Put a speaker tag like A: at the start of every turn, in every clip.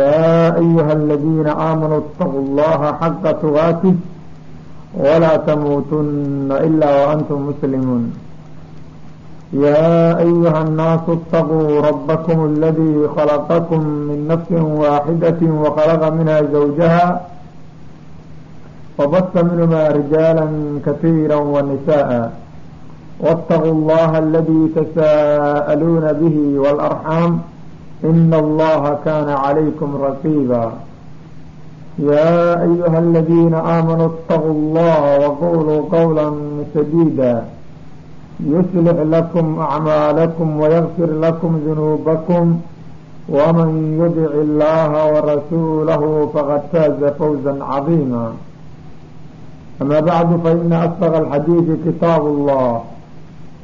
A: يا أيها الذين آمنوا اتقوا الله حق تغاته ولا تموتن إلا وأنتم مسلمون. يا أيها الناس اتقوا ربكم الذي خلقكم من نفس واحدة وخلق منها زوجها وبث منهما رجالا كثيرا ونساء. واتقوا الله الذي تساءلون به والأرحام إن الله كان عليكم رقيبا. يا أيها الذين آمنوا اتقوا الله وقولوا قولا سديدا. يصلح لكم أعمالكم ويغفر لكم ذنوبكم. ومن يدع الله ورسوله فقد فاز فوزا عظيما. أما بعد فإن أصدق الحديث كتاب الله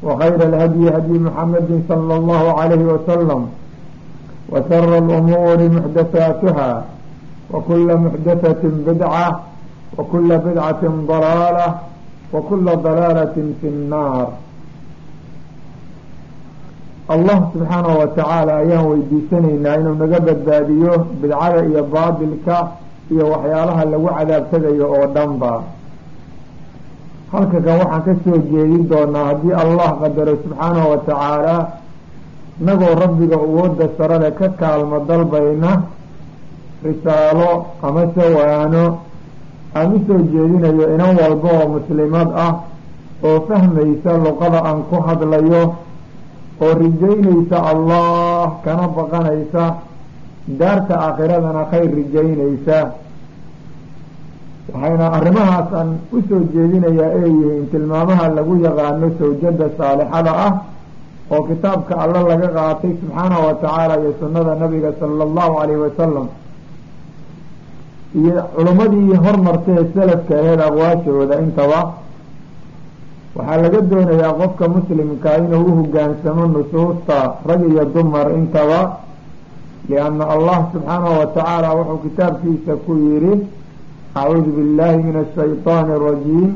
A: وخير الهدي هدي محمد صلى الله عليه وسلم. وشر الأمور محدثاتها وكل محدثة بدعة وكل بدعة ضلالة وكل ضلالة في النار allah subxaanahu watacaala ayaan weydiisanaynaa inuu naga badbaadiyo bidcada iyo baatilka iyo waxyaalaha lagu cadaabtagayo oo dhanba halka kan waxaan ka soo jeedin doonaa haddii allah qadaro subxaanahu watacaala inagoo rabbiga awooda sarale ka kaalmo dalbayna risaalo ama sawaano aan u soo jeedinayo inan walba oo muslimad ah oo fahmaysa luqada aan ku hadlayo oo rijaynaysa allah kana baqanaysa daarta aakhiradana khayr rijaynaysa. Waxayna arrimahaas aan u soo jeedinayaa ay yihiin tilmaamaha lagu yaqaano sawjada saalixada ah oo kitaabka alla laga qaatay subxaanahu watacaala iyo sunnada nabiga sala allahu calayhi wasalam iyo culimmadii hormartay ee salafka aheed aqwaashooda intaba waxaa laga doonayaa qofka muslimka inuu u hogaansamo nusuusta rag iyo dumar intaba lianna allah subxaanahu watacaala wuxuu kitaabkiisa ku yidhi acuudu billahi min ashayطaani arajiim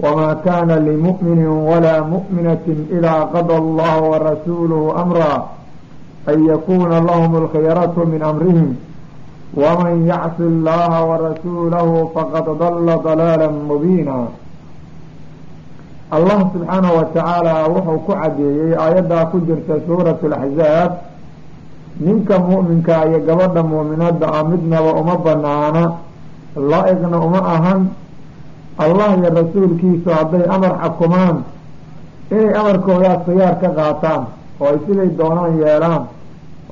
A: wma kana limu'mini walaa mu'minaة ida qada allah warasuuluhu amra an yakuna lahm اlkhiyaraة min amrihim wman yacsi اllaha warasuulahu faqad dala dalaala mubiina allah subxaanahu watacaala wuxuu ku cadeeyey aayaddaa ku jirta suurat اlaxzaab ninka mu'minka iyo gabadha muuminada a midnaba uma banaana laa-iqna uma ahan allah iyo rasuulkiisu hadday amar xukumaan inay amarkoodaas khiyaar ka qaataan oo ay siday doonaan yeelaan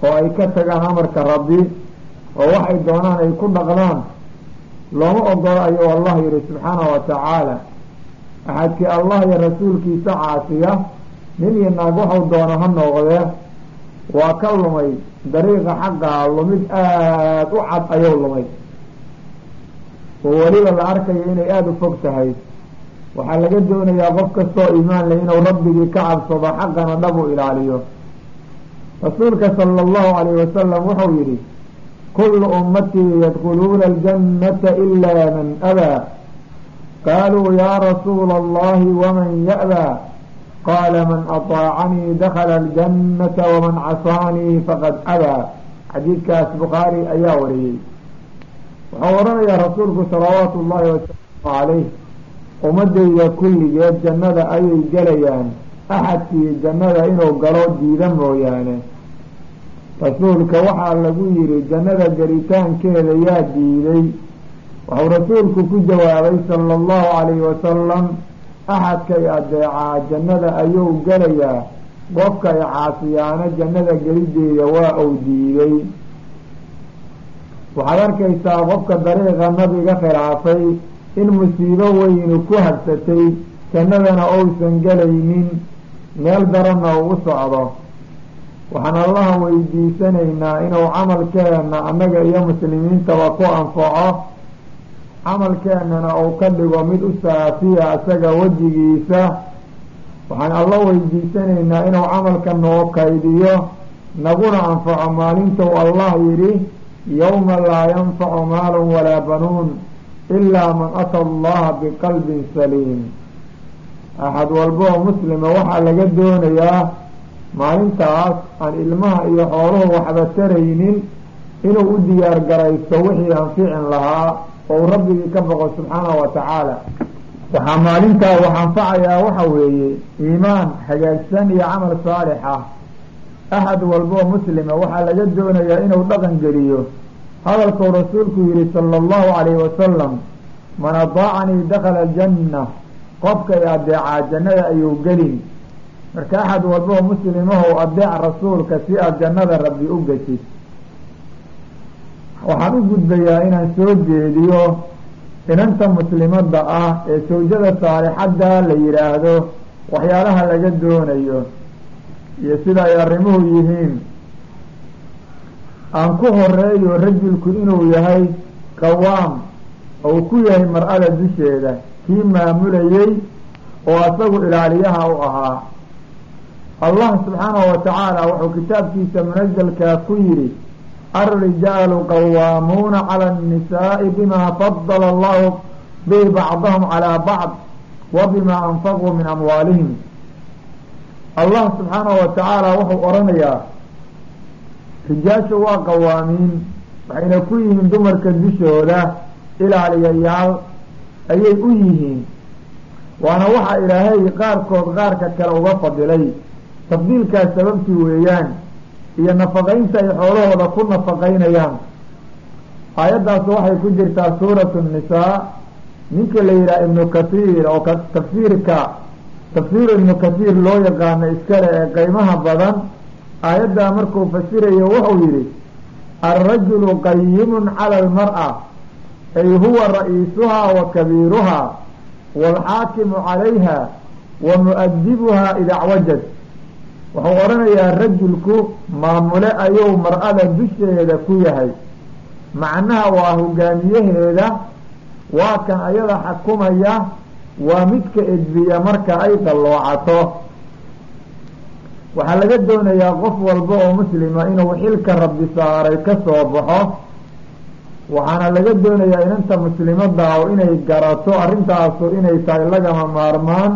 A: oo ay ka tagaan amarka rabbi oo waxay doonaan ay ku dhaqdaan looma ogolo ayuu allah yihi subxaanahu watacaala axadkii allah iyo rasuulkiisa caasiya nin iyo naag waxau doono ha noqdee waa ka lumay dariiqa xaqaa lumid aada u cad ayuu lumay oo weliba la arkayo inay aada u fog tahay. Waxaa laga doonayaa qof kastoo iimaan leh inuu rabbigii ka cabsado xaqana dhab u ilaaliyo. Rasuulka sala allahu calayhi wasalam wuxuu yidhi kullu ummatii yadkhuluuna aljannata ilaa man abaa qaaluu yaa rasuula allahi waman ya'baa qaala man ataacanii dakhala aljannata waman casaanii faqad abaa xadiidkaas bukhaari ayaa wariyey wuxuu odhanayaa rasuulku salawaatu ullahi wasalaamu calayh ummadayda kulligeed jannada ayay gelayaan axadkii jannada inuu galo diida mooyaane. Rasuulka waxaa lagu yidhi jannada gelitaankeeda yaa diiday. Wuxuu rasuulku ku jawaabay sala allahu calayhi wasalam axadkay adeecaa jannada ayuu gelayaa qofkay caasiyaana jannada gelideeda waa uu diiday waxaad arkaysaa qofka dariiqa nabiga khilaafay in musiibo weynu ku habsatay jannadana uusan gelaynin meel daranna uu u socdo. Waxaan allaha weydiisanaynaa inuu camalkeena annaga iyo muslimiintaba ku anfaco. Camalkeennana uu ka dhigo mid u saafiya isaga wejigiisa. Waxaan alla weydiisanaynaa inuu camalka noo kaydiyo naguna anfaco maalintou allah yidhi yowma laa yanfacu maalun walaa banuun ilaa man ata allaha biqalbin saliim axad walba oo muslima waxaa laga doonayaa maalintaas aan ilmaha iyo xooluhu waxba taraynin inuu u diyaar garaysto wixii anficin lahaa ou rabbigii ka boqo subxaanahu wa tacaala waxaa maalintaa wax anfacayaa waxa weeye iimaan hagaagsan iyo camal saalix ah axad walba oo muslima waxaa laga doonayaa inuu dhaqan geliyo hadalkuu rasuulku yihi sala allahu calayhi wasalam man adaacanii dakhala aljanna qofkay adeecaa jannada ayuu gelin marka axad walba oo muslimahow adeec rasuulka si aad jannada rabbi u geshid waxaan u gudbayaa inaan soo jeediyo inanta muslimadda ah ee sawjada saalixadda la yidhaahdo waxyaalaha laga doonayo iyo sida ay arrimuhu yihiin. Aan ku horeeyo rajulku inuu yahay qawaam ou ku yahay mar-ada dusheeda kii maamulayey oo asagu ilaaliyaha u ahaa. Allah subxaanahu wa tacaala wuxuu kitaabkiisa munazelkaa ku yidhi alrijaalu qawaamuuna cala annisaai bima fadala allahu bihi bacdahum calaa bacd wa bima anfaquu min amwaalihim allah subxaanahu wa tacaala wuxuu odhanayaa rijaasha waa qawaamiin waxayna ku yihiin dumarka dushooda ilaaliyayaal ayay u yihiin. Waana waxa ilaahay qaarkood qaarka kale uga fadilay. Tafdiilkaas sababtii weeyaan iyo nafaqaynta ay xoolahooda ku nafaqaynayaan. Aayaddaas waxay ku jirtaa suuratu nisaa ninka la yidhaha ibnu kathiir oo tafsiirka tafsiir ibnu kathiir loo yaqaano iskale ee qeymaha badan aayaddaa markuu fasirayo wuxuu yidhi alrajulu qayimun cala almar'a ay huwa ra'iisuhaa wa kabiiruhaa waalxaakimu calayha wa mu'adibuhaa ida cwajad wuxuu odhanayaa rajulku maamule ayuu mar-ada dusheeda ku yahay. Macnaha waa hogaamiyaheeda waa kan ayada xakumaya waa midka edbiya marka ay dalloocato. Waxaa laga doonayaa qof walba oo muslima inuu xilka rabbi saaray ka soo baxo. Waxaana laga doonayaa inanta muslimadda oo inay garato arrintaasu inay tahay lagama maarmaan.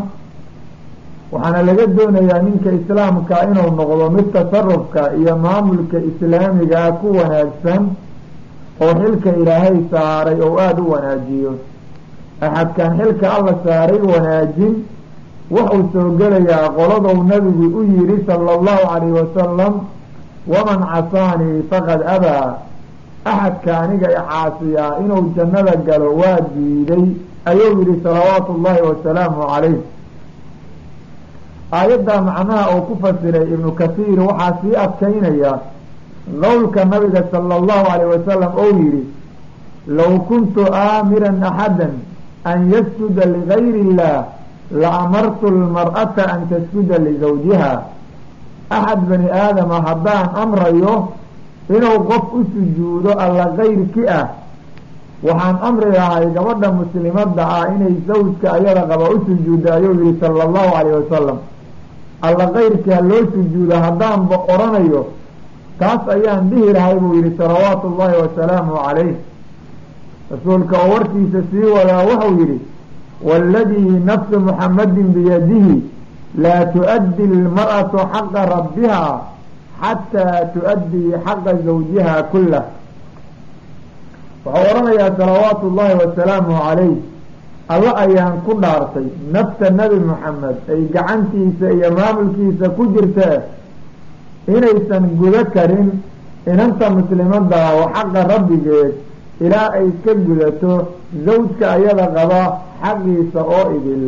A: Waxaana laga doonayaa ninka islaamka inuu noqdo mid tasarufka iyo maamulka islaamigaa ku wanaagsan oo xilka ilaahay saaray oo aada u wanaajiyo axadkan xilka alla saaray wanaajin wuxuu soo gelayaa qoladou nabigu u yidhi sala allahu calayhi wasalam waman casaanii faqad abaa. Axadka aniga i caasiyaa inuu jannada galo waa diiday ayuu yidhi salawaatu ullaahi wasalaamu calayh. Aayaddaa macnaha uu ku fasiray ibnu kathiir waxaa sii adkaynaya qowlka nabiga sala allahu calayh wasalam ou yidhi low kuntu aamiran axada an yasjuda ligayri illah la amartu lmar'ata an tasjuda lisawjiha axad bani aadama haddaan amrayo inuu qof u sujuudo alla kayrki ah waxaan amri lahay gabadha muslimadda ah inay sawjka ayada qaba u sujuudda ayuu yihi sala allahu calayh wasalam alla kayrki ha loo sujuudo haddaanba odhanayo taas ayaan dhihi lahay buu yihi salawaatu ullaahi wasalaamu calayh rasuulka oo warkiisa sii wadaa wuxuu yidhi waaladii nafsu muxamadin biyadihi laa tu'addi lmar'atu xaqa rabbiha xataa tu'addii xaqa zawjiha kullah. Wuxuu odhanayaa salawaatu ullaahi wasalaamu calayh alla ayaan ku dhaartay nafta nebi moxamed ay gacantiisa iyo maamulkiisa ku jirta inaysan gudo karin inanta muslimadda oo xaqa rabbigeed ilaa ay ka gudato zawjka ayada qaba xaqiisa oo idil.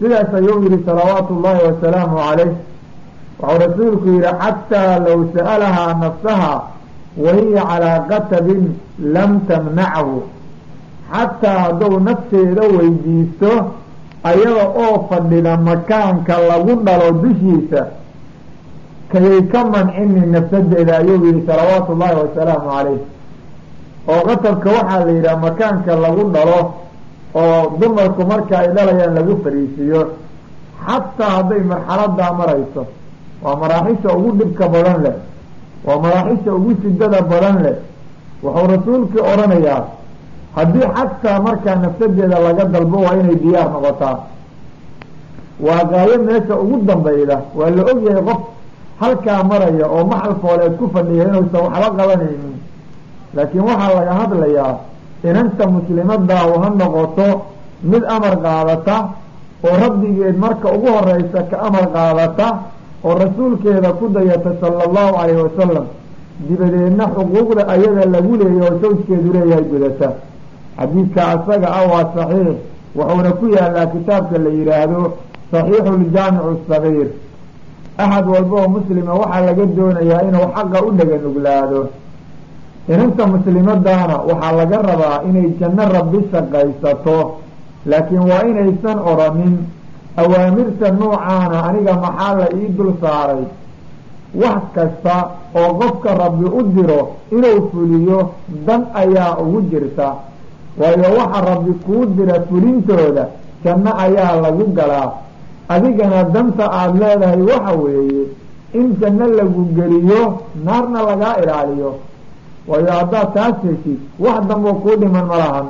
A: Sidaas ayuu yihi salawaatu ullaahi wasalaamu calayh. Wuxuu rasuulku yihi xataa low sa'alahaa nafsaha wahiya calaa qatabin lam tamnachu. Xataa hadduu nafteeda weydiisto ayada oo fadhida makaanka lagu dhalo dushiisa kayay ka mancinin nafsadeeda ayuu yihi salawaatu ullaahi wasalaamu calayh oo qatabka waxaa la yidhaha makaanka lagu dhalo oo dumarku marka ay dhalayaan lagu fariisiiyo xataa hadday marxaladaa marayso waa maraaxisha ugu dhibka badan leh waa maraaxisha ugu shidada badan leh. Wuxuu rasuulkii odhanayaa haddii xataa markaa nafsadeeda laga dalbo waa inay diyaar noqotaa. Waa gaayo meesha ugu dambayda waa la ogyahay qof halkaa maraya oo maxal fooleed ku fadhiya inuusan waxba qabanaynin laakiin waxaa laga hadlayaa inanta muslimadaahu ha noqoto mid amar qaadata oo rabbigeed marka ugu horeysa ka amar qaadata oo rasuulkeeda ku dayata sala allahu calayhi wasalam dibadeedna xuquuqda ayaga lagu leeyahy oo sawjkeedu leeyahay gudata. Xadiidka asaga ah waa saxiix wuxuuna ku yaalaa kitaabka la yidhaahdo saxiixu ljaamicu sagiir axad walba oo muslima waxaa laga doonayaa inuu xaqa u dhega nuglaado inanta muslimadaana waxaa laga rabaa inay janno rabbi shaqaysato laakiin waa inaysan odhanin awaamirta noocaana aniga maxaa la ii dul saaray? Wax kasta oo qofka rabbi u diro inuu fuliyo dan ayaa ugu jirta. Waayo waxa rabbi kuu dira fulintooda janno ayaa lagu galaa. Adigana danta aada leedahay waxa weeye in janno lagu geliyo naarna lagaa ilaaliyo waayo haddaad taas heshid wax damboo kuu dhiman ma lahan.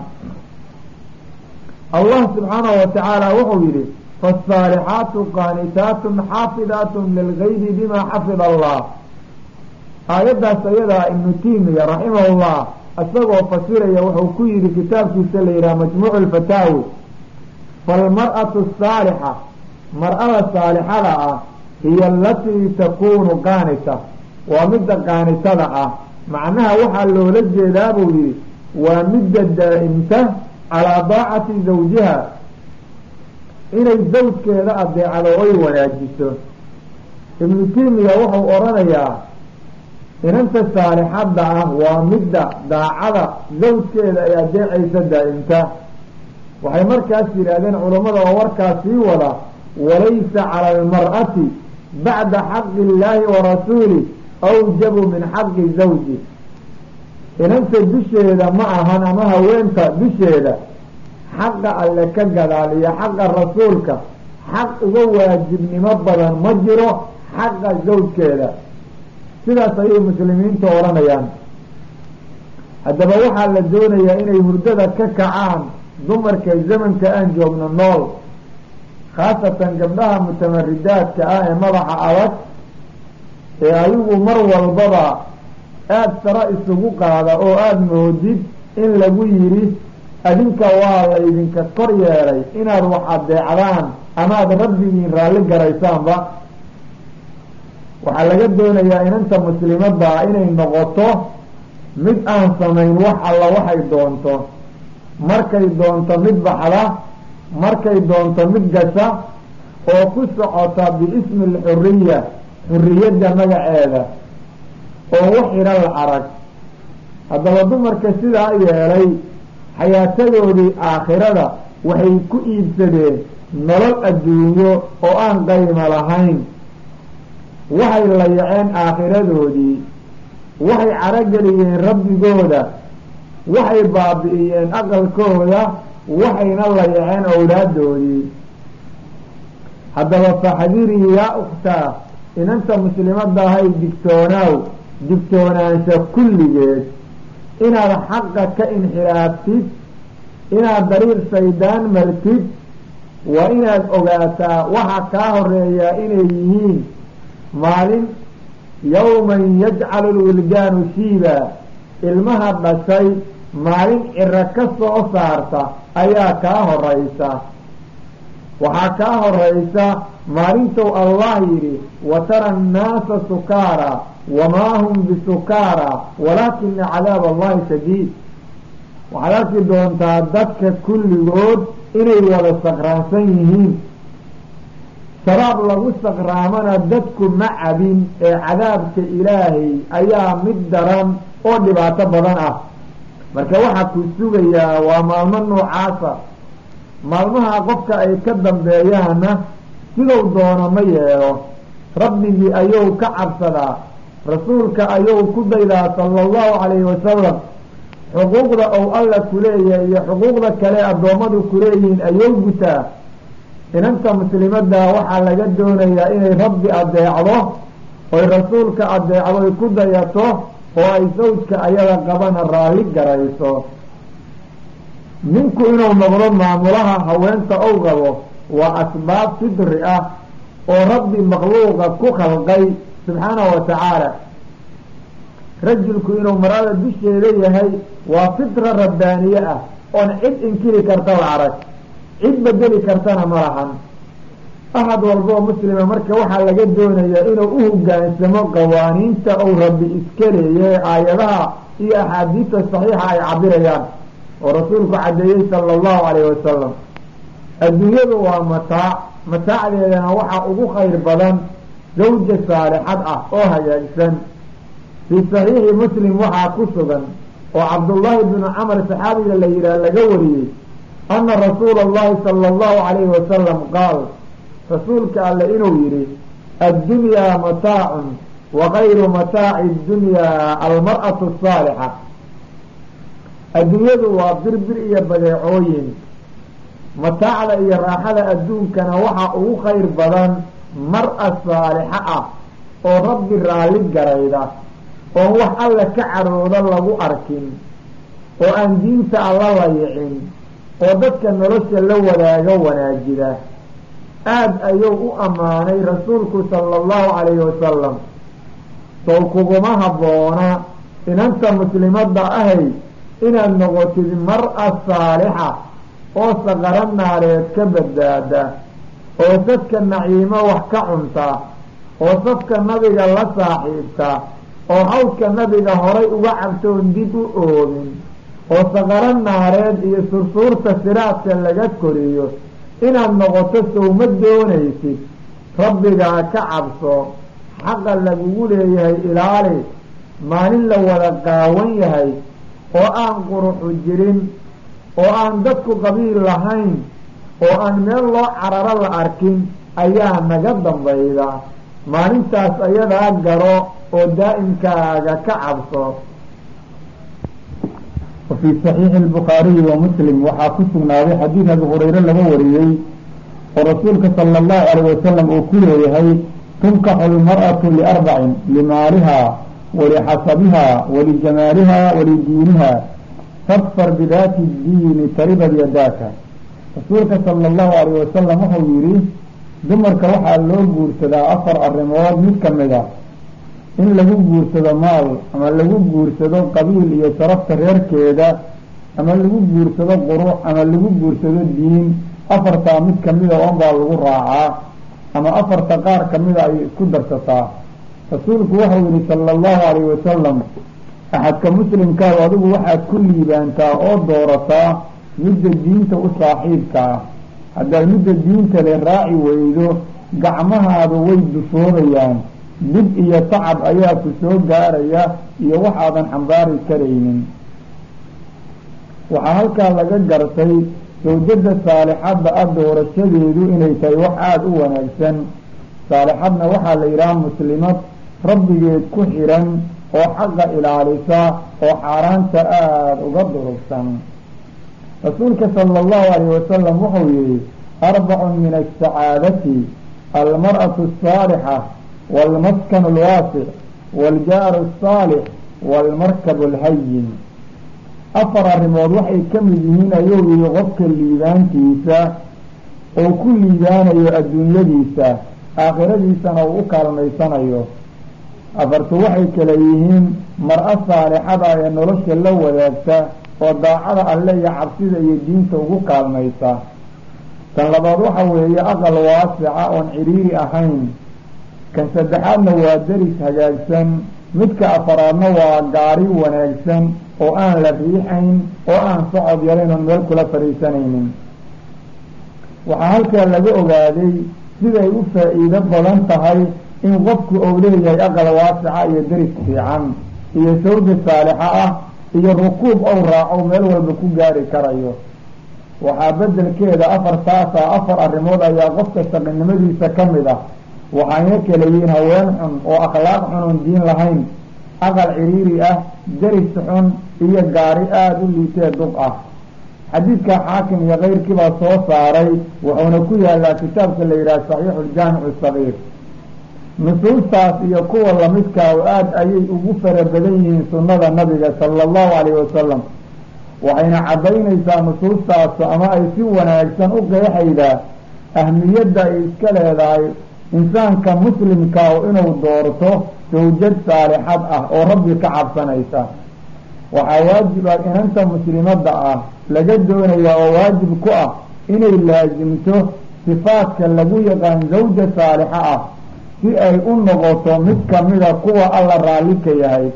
A: Allah subxaanahu watacaala wuxuu yidhi faasaalixaatu qaanitaatun xaafidaatun lilgaybi bima xafida allah aayaddaas ayadaa ibnu tiimiya raximahullah isagoo fasiraya wuxuu ku yidhi kitaabkiisa la yidhaha majmuucu lfataawi faalmar'atu asaalixa mar-ada saalixada ah hiya alatii takuunu qaanita waa midda qaanitada ah macnaha waxaa loola jeedaa buu yidhi waa midda daa'imta calaa daacati zawjiha. Inay zawjkeeda adeecdo oy wanaajiso. Ibnu tiimiya wuxuu odhanayaa inanta saalixadda ah waa midda daacada zawjkeeda ay adeecaysa daa'imta. Waxay markaas yidhaahdeen culammada oo warkaas sii wada walaysa cala almar'ati bacda xaqi illaahi wa rasuulih awjabu min xaqi zawji inanta dusheeda ma ahan ama haweenta dusheeda xaqa alle ka gadaal iyo xaqa rasuulka xaq uga waajibnimo badan ma jiro xaqa zawjkeeda sidaas ayay muslimiintu odhanayaan haddaba waxaa la doonayaa inay hurdada ka kacaan dumarka zamanka aan joogno nool khaasatan gabdhaha mutamaridaadka ah ee madaxa adag ee ayagu mar walbaba aada saro isugu qaada oo aada moodid in lagu yidhi adinka waa laydinka kor yeelay inaad wax adeecdaan amaad rabbigiin raalli garaysaanba waxaa laga doonayaa inanta muslimadda inay noqoto mid aan samayn wax alla waxay doonto. Markay doonto mid baxda markay doonto mid gasha oo ku socota biismi alxuriya xuriyadda magaceeda oo wax idha la arag. Haddaba dumarka sidaa yeelay xayaatadoodii aakhirada waxay ku iibsadeen nolol adduunyo oo aan qayma lahayn. Waxay layaceen aakhiradoodii waxay carageliyeen rabbigooda waxay baabi'iyeen aqalkooda waxayna layaceen owlaadoodii haddaba faxdirii yaa ukhtaa inanta muslimadahay digtoonaaw digtoonaansha kulligeed inaad xaqa ka inxiraaftid inaad dariiq shaydaan martid waa inaad ogaataa waxa kaa horeeyaa inay yihiin maalin yowman yajcalu lwildaanu shiiba ilmaha dhashay maalin ciro ka soo saarta ayaa kaa horaysa waxaa kaa horaysa maalintou allah yidhi watara annaasa sukaara wamaa hum bisukaara walaakina cadaab allahi shadiid waxaad arki doontaa dadka kulligood inay wada sakraansan yihiin. Sharaab lagu sakraamana dadku ma cabin ee cadaabka ilaahay ayaa mid daran oo dhibaato badan ah. Marka waxaa ku sugayaa waa maalmo noocaasa. Maalmaha qofka ay ka dambeeyaana siduu doono ma yeelo. Rabbigii ayuu ka cabsadaa. Rasuulka ayuu ku daydaa sala allahu calayhi wasalam xuquuqda ou alla kuleeyahay iyo xuquuqda kale addoommadu kuleeyihiin ayou gutaa. Inanta muslimadda waxaa laga doonayaa inay rabbi adeecdo oy rasuulka adeecdo ay ku dayato oo ay sawjka ayada qabana raalli garayso. Ninku inuu noqdo maamulaha haweenta ou qabo waa asbaab fidri ah oo rabbi makhluuqa ku khalqay subxaanahu wa tacaala. Rajulku inuu marada dusheeda yahay waa fitra rabbaaniye ah oon cid inkiri karta la arag. Cid bedeli kartana ma lahan. Ahad walboo muslima marka waxaa laga doonayaa inuu u hogaansamo qawaaniinta ou rabbi iska leeyahay aayadaha iyo axaadiista saxiixa ay cabirayaan oo rasuulku caddeeyey sala allahu calayhi wasalam adduunyadu waa mataac mataacdeedana waxaa ugu khayr badan zawja saalixad ah oo hagaagsan. Fii saxiixi muslim waxaa ku sugan oo cabdullaahi bnu camar saxaabiga la yidhaah laga wariyey ana rasuula allahi sala allahu calayhi wasalam qaal rasuulka alle inuu yidhi addunyaa mataacun wa kayru mataaci ddunyaa almar'atu asaalixa adduunyadu waa birbir iyo badeecooyin mataacda iyo raaxada adduunkana waxaa ugu khayr badan mar-a saalixa ah oo rabbi raalli garayda oon wax alla ka carooda lagu arkin oo aan diinta alla layicin oo dadka nolosha la wadaaga wanaajida. Aada ayuu u ammaanay rasuulku sala allahu calayhi wasalam sow kuguma habboona inanta muslimadda ahay inaad noqotid mar-a saalixa oo saqaro naareed ka badbaada oo sadka naciimo wax ka cunta oo safka nabiga la saaxiibta oo hawdka nabiga horay uga cabtoon dib u oogin oo saqaro naareed iyo sursuurta siraadka laga koriyo inaad noqoto sowma doonaysid rabbigaa ka cabso xaqa lagugu leeyahay ilaali maalin la wada qaawan yahay oo aan quruxu jirin oo aan dadku qabiil lahayn oo aan meel loo cararo la arkin ayaa naga dambayda. Maalintaas ayadaa garo oo daa'imkaaga ka cabso.
B: Wa fii saxiixi albukhaariyi wa muslim waxaa ku sugnaaday xadiid abi hurayre laga wariyey oo rasuulka sala allahu calayh wasalam uu ku leeyahay tunkaxu lmar'atu liarbacin limaaliha walixasabiha walijamaaliha walidiiniha fadfar bidaati diini taribad yadaaka rasuulka sala allahu calayh wasalam wuxuu yidhi dumarka waxaa loo guursadaa afar arrimood mid ka mid a in lagu guursado maal ama lagu guursado qabiil iyo sharafta reerkeeda ama lagu guursado quruux ama lagu guursado diin afartaa mid kamida oon baa lagu raacaa ama afarta qaar kamida ayay isku darsataa rasuulku waxau yihi sala allahu calayhi wasalam axadka muslimkaahu adigu waxaad ku liibaantaa oo doorataa midda diinta u saaxiibka ah. Haddaad midda diinta le raaci weydo gacmahaadu way dufoobayaan dib iyo tacab ayaa ku soo gaaraya iyo waxaadan xambaari karaynin. Waxaa halkaa laga gartay sawjada saalixadda ah doorashadeedu inay tahay wax aada u wanaagsan. Saalixadna waxaa la yidhaha muslimad rabbigeed ku xidhan oo xaqa ilaalisa oo xaaraanta aada uga durugsan. Rasuulka sala allahu alayh wasalam wuxuu yihi arbacun min asacaadati almar'atu asaalixa waalmaskanu alwaasic waaljaaru asaalix waalmarkabu alhayin afar arrimood waxay ka mid yihiin ayuu yihi qofka liibaantiisa oo ku liibaanayo adduunyadiisa aakhiradiisana uu u kaalmaysanayo afartu waxay kale yihiin mar-a saalixada ee nolosha la wadaagta oo daacada alle iyo cabsida iyo diinta ugu kaalmaysa. Kan labaad waxa weeye aqal waasica oon cidhiiri ahayn. Kan saddexaadna waa deris hagaagsan. Midka afaraadna waa gaari wanaagsan oo aan la riixayn oo aan socod yarayn oon meel kula fadhiisanaynin waxaa halkaa laga ogaaday siday u faa-iido badan tahay in qofku ou leeyahay aqal waasica iyo deris fiican iyo sawja saalixa ah iyo rukuub ou raaco meel walba ku gaari karayo. Waxaa bedelkeeda afartaasa afar arrimood ayaa qofka shaqinimadiisa ka mid ah. Waxayna kala yihiin haween xun oo akhlaaq xun oon diin lahayn. Aqal ciriiri ah deris xun iyo gaari aada u liitee duq ah. Xadiidka xaakim iyo keyrkiibaa soo saaray wuxuuna ku yaalaa kitaabka la yidhaha saxiixu ljaamicu sagiir nusuustaas iyo kuwa lamidkaa oo aada ayay ugu fara badan yihiin sunnada nabiga sala allahu calayhi wasalam waxayna caddaynaysaa nusuustaasu ama ay si wanaagsan u qeexaydaa ahmiyadda ay iska leedahay insaanka muslimkaa inuu doorto sawjad saalixad ah oo rabbi ka cabsanaysa. Waxaa waajib ah inanta muslimadda ah laga doonayaa oo waajib ku ah inay laasimto sifaadka lagu yaqaan zawja saalixa ah si ay u noqoto mid kamida kuwa alla raalli ka yahay.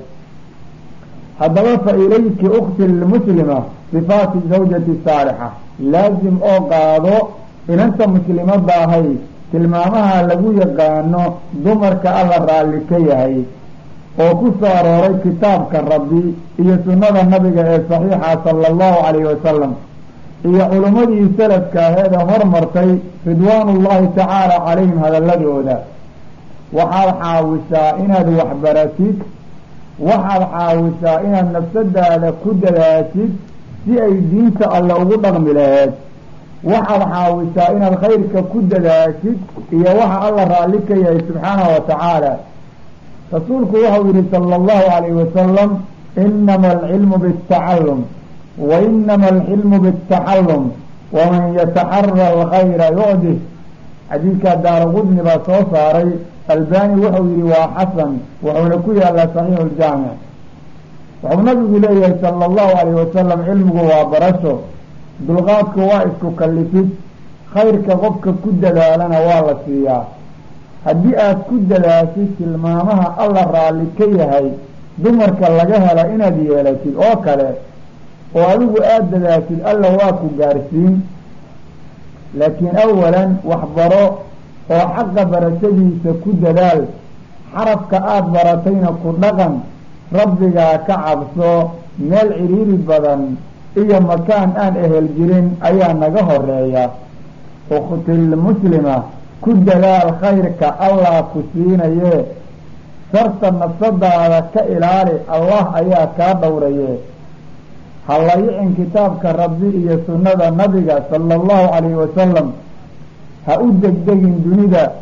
B: Haddaba fa ilayki ukti lmuslima sifaati zawjati saalixa. Laasim oo qaado inanta muslimadda ahay tilmaamaha lagu yaqaano dumarka alla raalli ka yahay oo ku soo arooray kitaabka rabbi iyo sunnada nabiga ee saxiixa sala allahu calayhi wasalam iyo culimmadii salafka aheeda hormartay ridwaanullahi tacaala calayhim hadaladooda waxaad caawisaa inaad waxbaratid waxaad caawisaa inaad nafsadaada ku dadaashid si ay diinta alle ugu dhaqmi laheed waxaad caawisaa inaad khayrka ku dadaashid iyo waxa alla raalli ka yahay subxaanahu wa tacaala. Rasuulku wuxuu yihi sala allahu calayhi wasalam inama alcilmu biاtacallum wa inama alxilmu biاtaxallum waman yataxara alkhayra yucdih xadiidkaa daara qudni baa soo saaray albani wuxuu yihi waa xasan wuxuuna ku yaalaa saxiixu ljaamic wuxuu nabigu leeyahay sala allahu calayhi wasalam cilmigu waa barasho dulqaadku waa isku kallifid khayrka qofka ku dadaalana waa la siiyaa. Haddii aad ku dadaashid tilmaamaha alla raalli ka yahay dumarka laga hela inaad yeelatid oo kale oo adigu aada dadaashid alla waa ku gaarsiin. Laakiin awalan waxbaro oo xaqa barashadiisa ku dadaal xarafka aada baratayna ku dhaqan rabbigaa ka cabso meel ciriiri badan iyo makaan aan ehel jirin ayaa naga horreeya ukhtilmuslima ku dadaal khayrka allah ku siinaye sharta nafsadaada ka ilaali allah ayaa kaa dhowraye. Ha layicin kitaabka rabbi iyo sunnada nabiga sala allahu calayhi wasalam ha u degdegin dunida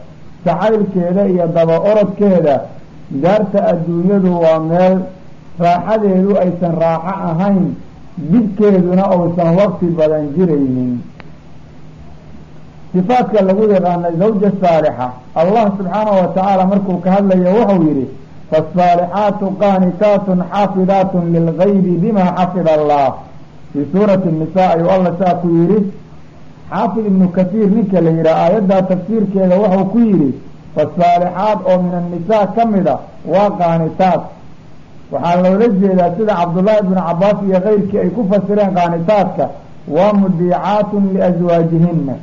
B: jacaylkeeda iyo daba orodkeeda daarta adduunyadu waa meel raaxadeedu aysan raaxo ahayn dibkeeduna uusan waqti badan jiraynin. Sifaadka lagu yaqaana zawja saalixa allah subxaanahu wa tacaala markuu ka hadlayo wuxuu yidhi faasaalixaatu qaanitaatun xaafidaatun lilgaybi bima xafida allah. Fii suurati nisa ayuu alla saa ku yidhi xaafid ibnu kasiir ninka la yidhaha aayaddaa tafsiirkeeda wuxuu ku yidhi fasaalixaad oo min annisaa ka mida waa qaanitaad waxaa loola jeedaa sida cabdullaahi ibnu cabaas iyo keyrkii ay ku fasireen qaanitaadka waa mudiicaatun liaswaajihina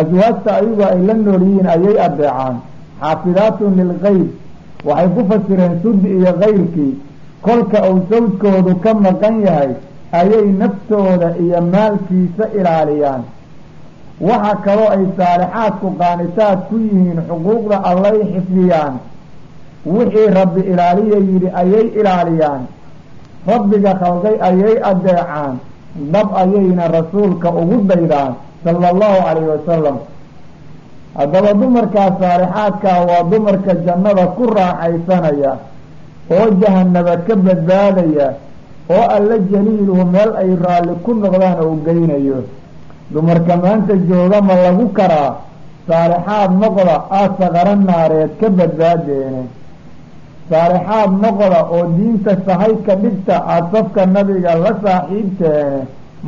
B: aswaajta ayagu ay la nool yihiin ayay adeecaan xaafidaatun lilgeyb waxay ku fasireen sudi iyo keyrkii kolka uu sawjkoodu ka maqan yahay ayay naftooda iyo maalkiisa ilaaliyaan waxa kaloo ay saalixaadku qaanitaad ku yihiin xuquuqda allay xifdiyaan. Wixii rabbi ilaaliya yidhi ayay ilaaliyaan. Rabbiga khalqay ayay adeecaan dhab ayayna rasuulka ugu daydaan sala allahu calayhi wasalam haddaba dumarkaa saalixaadkaa waa dumarka jannada ku raaxaysanaya oo jahanaba ka badbaadaya oo alla jaliiluhu meel ay raalli ku noqdaan ou geynayo dumarka maanta jooga ma lagu karaa saalixaad noqda aada saqaro naareed ka badbaadeene saalixaad noqda oo diinta sahay ka dhigta aada safka nabiga la saaxiibteene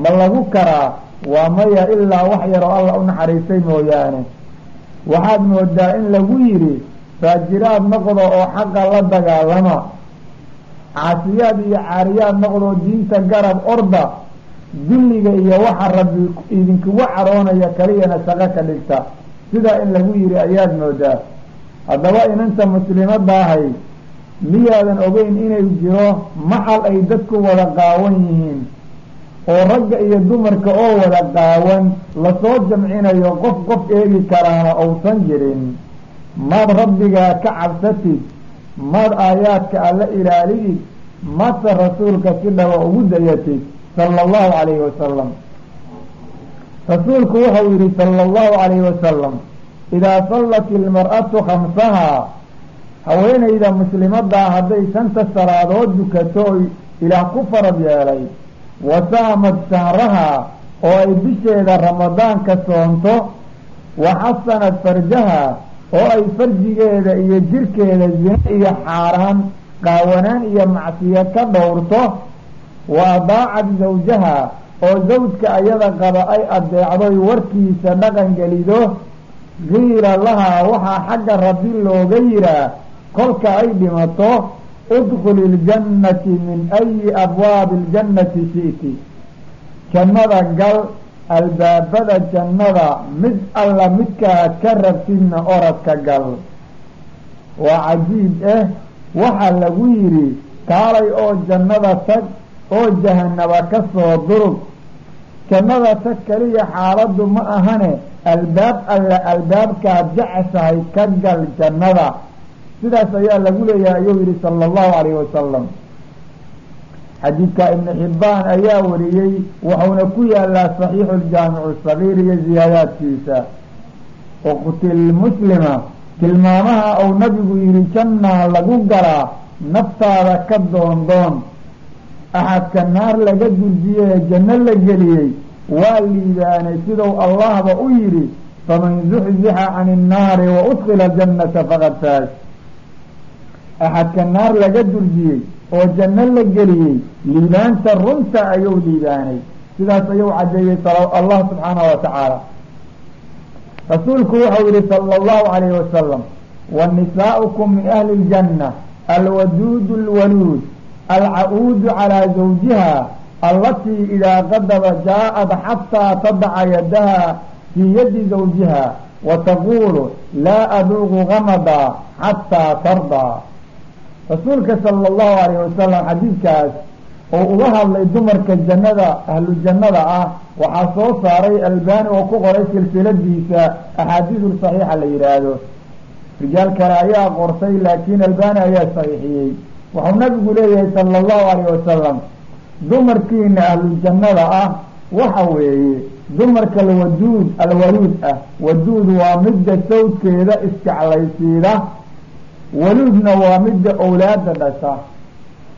B: ma lagu karaa waa maya ilaa wax yaroo alla u naxariistay mooyaane. Waxaad moodaa in lagu yidhi faajiraad noqda oo xaqa la dagaalama. Caasiyaad iyo caariyaad noqdoo diinta garab orda dulliga iyo waxa rabbi idinkugu caroonaya kaliyana shaqo ka dhigta. Sidaa in lagu yidhi ayaad moodaa. Haddaba inanta muslimadda ahay miyaadan ogeyn inay jiro maxal ay dadku wada qaawan yihiin. Oo ragga iyo dumarka oo wada qaawan la soo jamcinayo qof qof eegi karaana uusan jirin. Maad rabbigaa ka cabsatid maad aayaadka alla ilaaliyid mase rasuulka si dhaba ugu dayatid sala allahu calayhi wasalam rasuulku wuxuu yihi sala allahu calayhi wasalam idaa sallat ilmar-atu khamsahaa haweenayda muslimadaa hadday shanta salaadood dukato ilaah ku farad yeelay wa saamat shahrahaa oo ay bisheeda ramadaanka soonto wa xasanat farjaha oo ay farjigeeda iyo jirkeeda zine iyo xaaraan qaawanaan iyo macsiyo ka dhowrto wa adaacat zawjaha oo zawjka ayada qaba ay adeecdoy warkiisa dhaqan gelido qiila lahaa waxaa xagga rabbi looga yihaa kolka ay dhimato udkhuli iljannati min ayi abwaabi iljannati shi'ti jannada gal albaabada jannada mid alla midkaad ka rabtidna oradka gal waa cajiib eh waxaa lagu yidhi kaalay oo jannada tag oo jahanaba ka soo durug jannada tag keliya xaaladdu ma ahane albaab alla albaabkaad jeceshahay ka gal jannada. Sidaas ayaa lagu leeyahay ayuu yihi sala allahu calayhi wasalam xadiidka ibnu xibbaan ayaa wariyey wuxuuna ku yaalaa saxiixu ljaamicu sagiir iyo ziyaadaadkiisa. Uqtil muslima tilmaamaha uu nabigu yihi jannaa lagu galaa naftaada ka doondoon axadka naar laga durjiyee janno la geliyey waa liibaanay siduu allahba u yidhi faman zuxzixa can innaari wa udkila jannata faqad faas axadka naar laga durjiyey oo janno la geliyey liibaanta runta ayuu liibaanay sidaas ayuu cadeeyey allah subxaanahu wa tacaala rasuulku wuxuu yihi sala allahu calayhi wasalam wa nisaa'ukum min ahli ljanna alwaduudu alwaluud alca-uudu calaa zawjiha allatii idaa qadaba jaa-ad xataa tadaca yadaha fii yadi zawjiha wa taquulu laa aduuqu gamada xataa tardaa rasuulka sala allahu alayhi wasalam xadiidkaas oo uga hadlay dumarka jannada ahlu jannada ah waxaa soo saaray albani oo ku qoray silsiladiisa axaadiidu saxiixa la yidhaahdo rijaal kale ayaa qortay laakiin albani ayaa saxiixiyey wuxuu nabigu leeyahay sala allahu alayh wasalam dumarkiina ahlu jannada ah waxa weeye dumarka alwaduud alwaluud ah waduud waa midda sawdkeeda isjeclaysiida waluudna waa midda owlaada dhasha.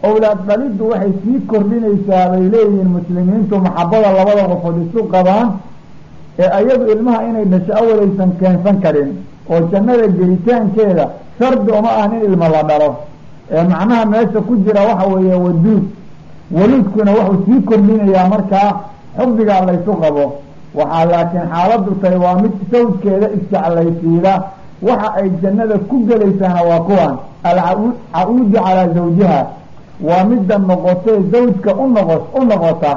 B: Owlaad dhaliddu waxay sii kordhinaysaa bay leeyihiin muslimiintu maxabada labada qofood isu qabaan ee ayadu ilmaha inay dhasho awalaysan keensan karin oo jannada gelitaankeeda shardi uma ah in ilma la dhalo macnaha meesha ku jira waxa weeye waduud waluudkuna wuxuu sii kordhinayaa markaa xubdigaa laysu qabo. Waxaa laakiin xaaladdu tahay waa mid sawdkeeda isjeclaysiida. Waxa ay jannada ku gelaysaana waa kuwan alca-uudu calaa zawjiha waa midda noqotee zawjka unoqo u noqota.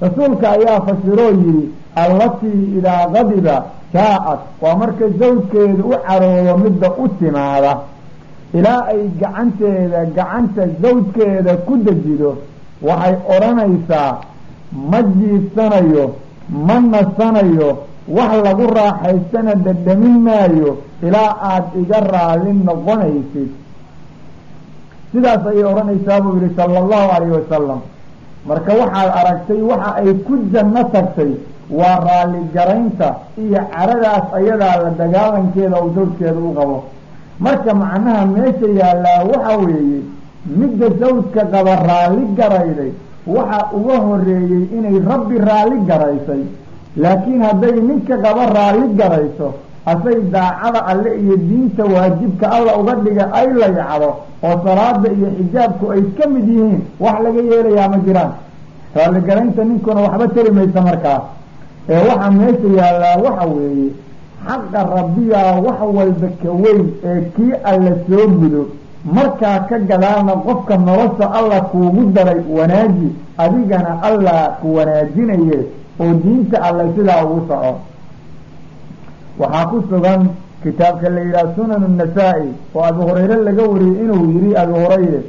B: Rasuulka ayaa fasiroo yidhi allatii idaa qadiba jaa-ad waa marka zawjkeeda u caroodo midda u timaada ilaa ay gacanteeda gacanta zawjkeeda ku dejido waxay odhanaysaa ma jiifsanayo ma nasanayo wax lagu raaxaystana dhadhamin maayo ilaa aada iga raali noqonaysid. Sidaas ayay odhanaysaa buu yihi sala allahu calayhi wasalam marka waxaad aragtay waxa ay ku janno tagtay waa raalligaraynta iyo caradaas ayadaa la dagaalankeeda uu zawjkeeda u qabo marka macnaha meesha yaallaa waxa weeye midda zawjka qaba raalli garayday waxa uga horeeyey inay rabbi raalli garaysay. Laakiin hadday ninka qaba raalli garayso asay daacada alle iyo diinta waajibka alla uga dhiga ay layacdo oo salaada iyo xijaabku ay ka mid yihiin wax laga yeelayaa ma jiraan. Raalligaraynta ninkuna waxba tari maysa markaa. Ee waxa meesha yaallaa waxa weeye xaqa rabbiyaa wax walba ka weyn ee kii alla soo gudo. Markaa ka gadaalna qofka nolosha alla kuugu daray wanaaji adigana alla ku wanaajinaye oo diinta alle sidaa ugu soco. Waxaa ku sugan kitaabka la yidhaha sunan الnasaa-i oo abu hurayre laga wariyey inuu yihi abu hurayre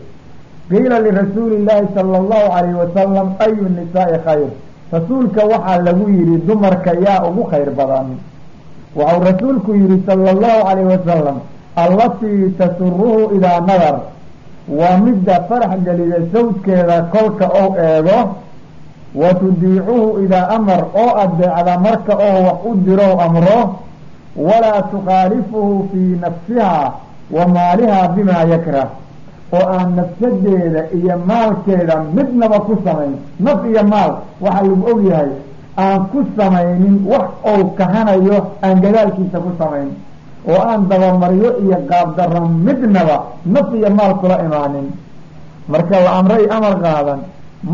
B: qiila lirasuuli llaahi sala allahu calayhi wasalam ayu nisaai khayr? Rasuulka waxaa lagu yihi dumarka yaa ugu khayr badan waxau rasuulku yihi sala allahu calayhi wasalam allatii tasuruhu idaa nadar. Waa midda farax geliya sawjkeeda kolka ou eego wa tudiicuhu idaa amar oo adeecda marka oo wax u diro amro walaa tukhaalifuhu fii nafsiha wa maaliha bimaa yakrah oo aan nafsadeeda iyo maalkeeda midnaba ku samayn naf iyo maal waxaa lagu ogyahay aan ku samaynin wax ou kahanayo aan gadaalkiisa ku samayn oo aan dabamaryo iyo qaabdarro midnaba naf iyo maal kula imaanin. Marka la amray amar qaadan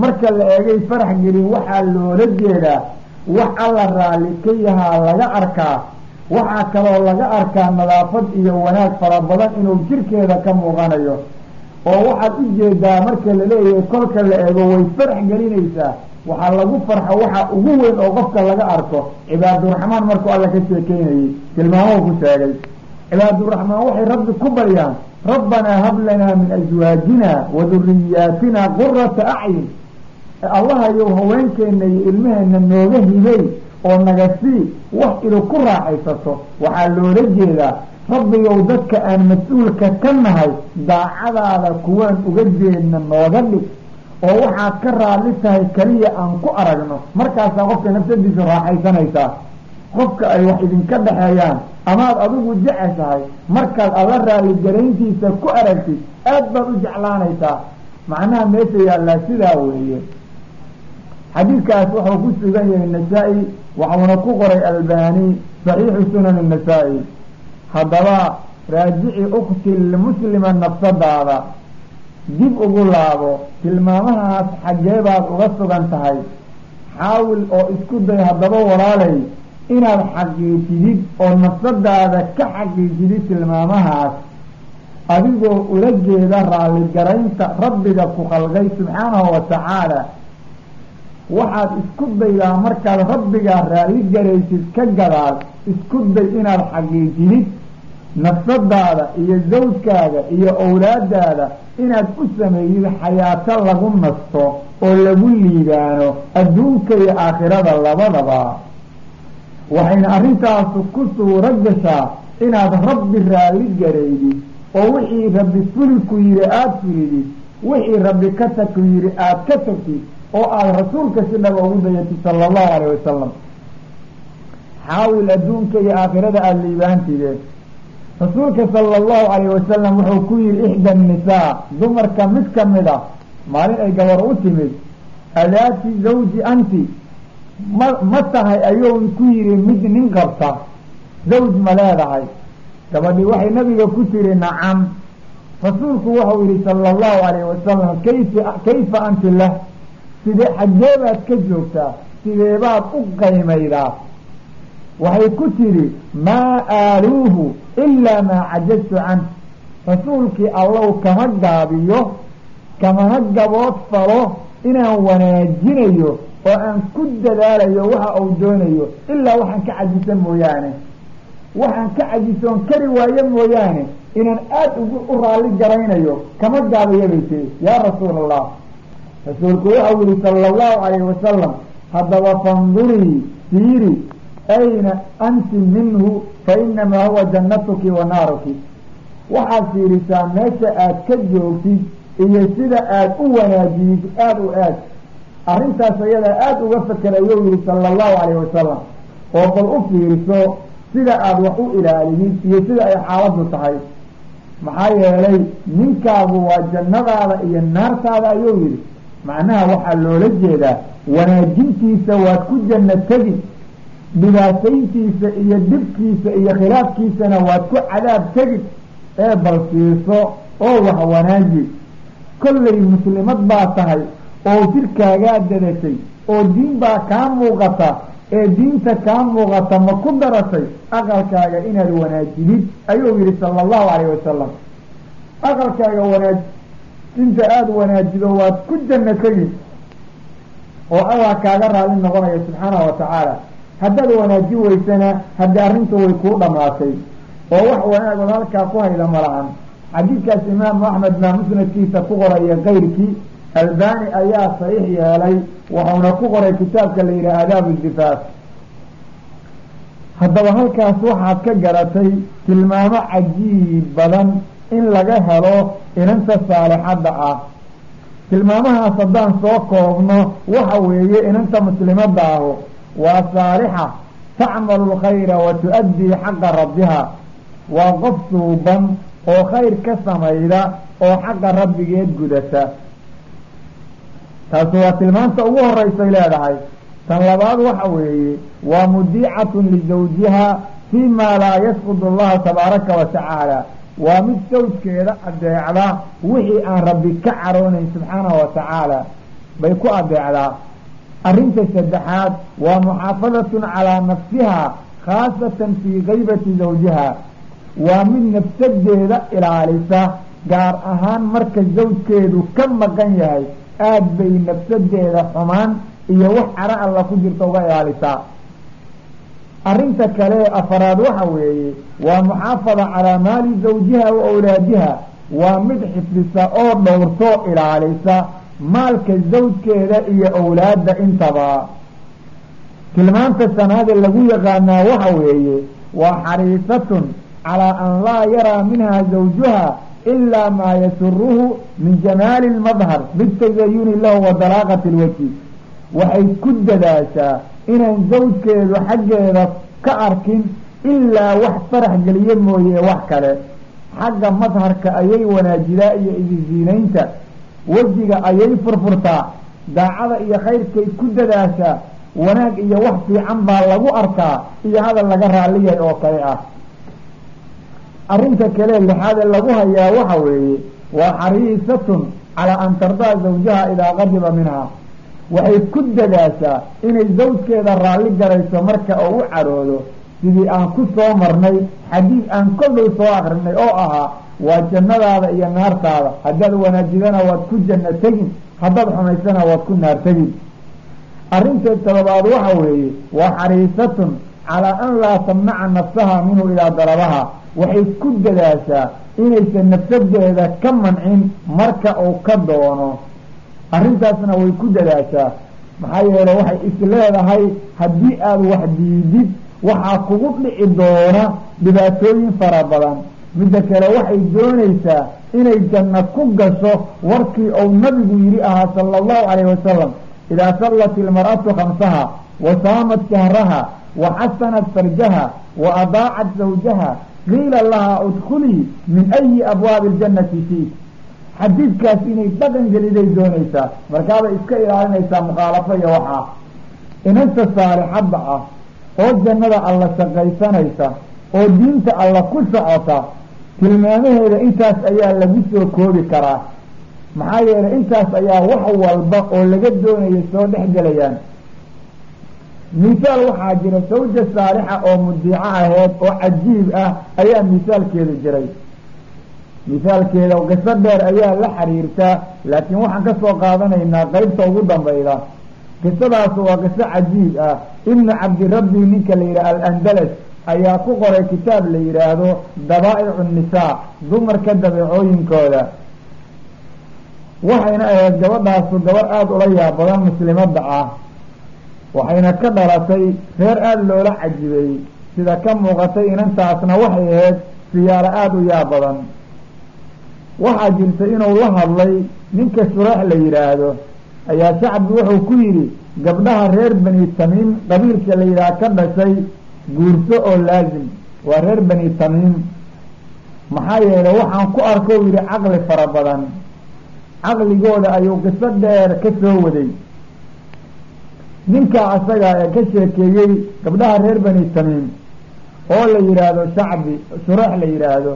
B: marka la eegay farax gelin waxaa loola jeedaa wax alla raalli ka yahaa laga arkaa waxaa kaloo laga arkaa nadaafad iyo wanaag fara badan inuu jirkeeda ka muuqanayo. Oo waxaad u jeedaa marka la leeyahay kolka la eego way farax gelinaysaa waxaa lagu farxo waxa ugu weyn oo qofka laga arko cibaaduraxmaan markuu alla ka sheekeynayey tilmaamuhu ku sheegay. Cibaaduraxmaan waxay rabbi ku baryaan rabbanaa hab lanaa min aswaajina wa duriyaatina qurata acyun allahayow haweenkeena iyo ilmaheenna nooga hibey oo naga sii wax idu ku raaxaysato waxaa loola jeedaa rabbigow dadka aan mas'uulka ka nahay daacadaada kuwaan uga jeedna nooga dhig oo waxaad ka raalli tahay keliya aan ku aragno. Markaasaa qofka nafsadiisu raaxaysanaysaa. Qofka ay wax idinka dhexeeyaan amaad adigu jeceshahay markaad alla raalli garayntiisa ku aragtid aad baad u jeclaanaysaa. Macnaha meesha yaallaa sidaa weeye. Xadiidkaas wuxuu ku sugan yahay nasaa-i waxuuna ku qoray albani saxiixu sunan nasaa-i. Haddaba raajici ukti limuslima nafsadaada dib ugu laabo tilmaamahaas xaggee baad uga sugan tahay. Xaawil oo isku day haddaba walaalay inaad xaqiijidid oo nafsadaada ka xaqiijidid tilmaamahaas adigoo ula jeeda raalligaraynta rabbiga ku khalqay subxaanahu wa tacaala. Waxaad isku daydaa markaad rabbigaa raalli garaysid ka gadaal isku day inaad xaqiijidid nafsadaada iyo zawjkaaga iyo owlaadaada inaad u sameeyid xayaato lagu nasto oo lagu liibaano adduunka iyo aakhirada labadaba. Waxayna arrintaasu ku suuro gashaa inaad rabbi raalli garaydid oo wixii rabbi fuli ku yidhi aada fulidid wixii rabbi ka tag ku yidhi aada ka tagtid oo aada rasuulka si dhaba ugu dayatid sala allahu alayh wasalam xaawil adduunka iyo aakhirada aada liibaantideen rasuulka sala allahu calayh wasalam wuxuu ku yihi ixda annisaa dumarka mid ka mid a maalin ay gabar u timid adaati zawji anti ma ma tahay ayuu ku yihi mid nin qabta zawj ma leedahay. Gabadhii waxay nabiga ku tiri nacam. Rasuulku wuxuu yihi sala allahu calayh wasalam kayfa kayfa anti lah? Sidee xaggee baad ka joogtaa? Sidee baad u qaymaydaa waxay ku tidhi maa aaluuhu ilaa maa cajaztu canh rasuulkii allow kama gaabiyo kamana gabood falo inaan wanaajinayo oo aan ku dadaalayo waxa uu doonayo ilaa waxaan ka cajisa mooyaane. Waxaan ka cajisoon kari waayo mooyaane inaan aada ugu u raalli garaynayo kama gaabiyo bay tiri yaa rasuul allah rasuulku waxau yihi sala allahu calayhi wasalam haddaba fandurii fiiri ayna anti minhu fa inamaa huwa jannatuki wa naaruki waxaad fiirisaa meesha aad ka joogtid iyo sida aada u wanaajiyid aada u aad arrintaas ayadaa aada uga faker ayuu yihi sala allahu calayhi wasalam oo bal u fiiriso sida aada wax u ilaaliyid iyo sida ay xaaladdu tahay maxaa yeelay ninkaagu waa jannadaada iyo naartaada ayuu yihi macnaha waxaa loola jeedaa wanaajintiisa waad ku janno tegi dhibaatayntiisa iyo dhibkiisa iyo khilaafkiisana waad ku cadaab tegi ee bal siiso oo wax wanaaji. Kollay muslimad baa tahay oo jirkaagaa dadashay oo diin baa kaa muuqata ee diinta kaa muuqata ma ku daratay aqalkaaga inaad wanaajidid ayuu yihi sala allahu calayh wasalam aqalkaaga wanaajinta aada wanaajido waad ku janno tegi oo allah kaaga raali noqonaya subxaanahu wa tacaala haddaad wanaaji weysana haddii arrintu way kuu dhammaatay oo wax wanaagood halkaa ku hayda ma lahan. Xadiidkaas imaamu axmed baa musnadkiisa ku qoraya kayrkii albani ayaa saxiix yeelay wuxuuna ku qoray kitaabka la yidhaha aadaabu difaaf haddaba halkaas waxaad ka garatay tilmaamo cajiib badan in laga helo inanta saalixadda ah. Tilmaamahaas haddaan soo koobno waxa weeye inanta muslimadda ahu waa saalixa tacmalu lkhayra wa tu-addii xaqa rabbiha. Waa qof suuban oo khayr ka samayda oo xaqa rabbigeed gudata. Taasi waa tilmaanta ugu horeysay leedahay. Tan labaad waxa weeye waa mudiicatun lisawjiha fii maa laa yasqud allaha tabaaraka wa tacaala. Waa mid sawjkeeda adeecda wixii aan rabbi ka caroonayn subxaanahu wa tacaala. Bay ku adeecdaa arrinta saddexaad waa muxaafadatun calaa nafsiha khaasatan fii kaybati zawjiha. Waa mid nafsadeeda ilaalisa gaar ahaan marka zawjkeedu ka maqan yahay. Aada bay nafsadeeda xumaan iyo wax caro alla ku jirta uga ilaalisaa arrinta kale afaraad waxa weeye waa muxaafada calaa maali zawjiha wa awlaadiha. Waa mid xifdisa oo dhowrtoo ilaalisa maalka zawjkeeda iyo awlaadda intaba. Tilmaanta sanaade lagu yaqaanaa waxa weeye waa xariisatun calaa an laa yaraa minha zawjuha ilaa maa yasuruhu min jamaali lmadhar bitazayuni lahu wa dalaaqati lwajhi waxay ku dadaashaa inaan zawjkeedu xaggeeda ka arkin ilaa wax farax geliye mooye wax kale. Xagga madharka ayay wanaajidaa iyo idisiinaynta wejiga ayay furfurtaa daacada iyo khayrkay ku dadaashaa wanaag iyo wax fiican baa lagu arkaa iyo hadal laga raalliyay oo kale ah. Arrinta kale lixaade lagu hayaa waxa weeye waa xariisatun calaa an tardaa zawjaha idaa qadiba minha waxay ku dadaashaa inay zawjkeeda raalli garayso marka oo u caroodo sidii aan ku soo marnay xadiid aan koldhow soo akrinay oo ahaa waa jannadaada iyo naartaada. Haddaad wanaajidana waad ku janno tegin. Haddaad xumaysana waad ku naar tegin. Arrinteed todobaad waxa weeye waa xariisatun calaa an laa tamnaca nafsaha minhu idaa dalabaha waxay ku dadaashaa inaysan nafsadeeda ka mancin marka uu ka doono. Arrintaasna way ku dadaashaa. Maxaa yeele waxay is leedahay haddii aada wax diidid waxaa kugu dhici doona dhibaatooyin fara badan midda kale waxay doonaysaa inay janno ku gasho warkii uu nabigu yidhi ahaa sala allahu calayhi wasalam idaa sallat ilmar'atu khamsaha wa saamat shahraha wa xasanat farjaha wa adaacat zawjaha qiila lahaa udkhulii min ayi abwaabi aljannati fiik xadiidkaas inay dhaqan geliday doonaysaa markaabay iska ilaalinaysaa mukhaalafo iyo waxaa inanta saalixadda ah oo jannada alla shaqaysanaysa oo diinta alla ku socota tilmaamaheeda intaas ayaa lagu soo koobi karaa. Maxaa yeelay intaas ayaa wax walba oo laga doonaya soo dhex gelayaan misaal waxaa jira sawja saalixa oo mudiico aheed oo cajiib ah ayaa misaalkeedu jiray. Misaalkeeda qiso dheer ayaa la xiriirtaa laakiin waxaan ka soo qaadanaynaa qeybta ugu dambayda. Qisadaas waa qiso cajiib ah. Ibnu cabdirabbi ninka la yidhaha alandalas ayaa ku qoray kitaab la yidhaahdo dabaa'icu nisaa dumarka dabeecooyinkooda. Waxayna ahayd gabadhaasu gabadh aada ula yaab badan muslimadda ah. Waxayna ka dhalatay reer aada loola cajibay sida ka muuqatay inantaasna waxay ahayd siyaalo aada u yaab badan waxaa jirta inuu la hadlay ninka shureex la yidhaahdo ayaa shacbi wuxuu ku yidhi gabdhaha reer bani tamiim qabiilka la yidhaha ka dhashay guurso oo laazim. Waa reer bani tamiim. Maxaa yeelay waxaan ku arko yidhi caqli fara badan. Caqligooda ayuu qiso dheer ka soo waday. Ninkaa asaga ee ka sheekeeyey gabdhaha reer bani tamiim oo la yidhaahdo shacbi shureex la yidhaahdo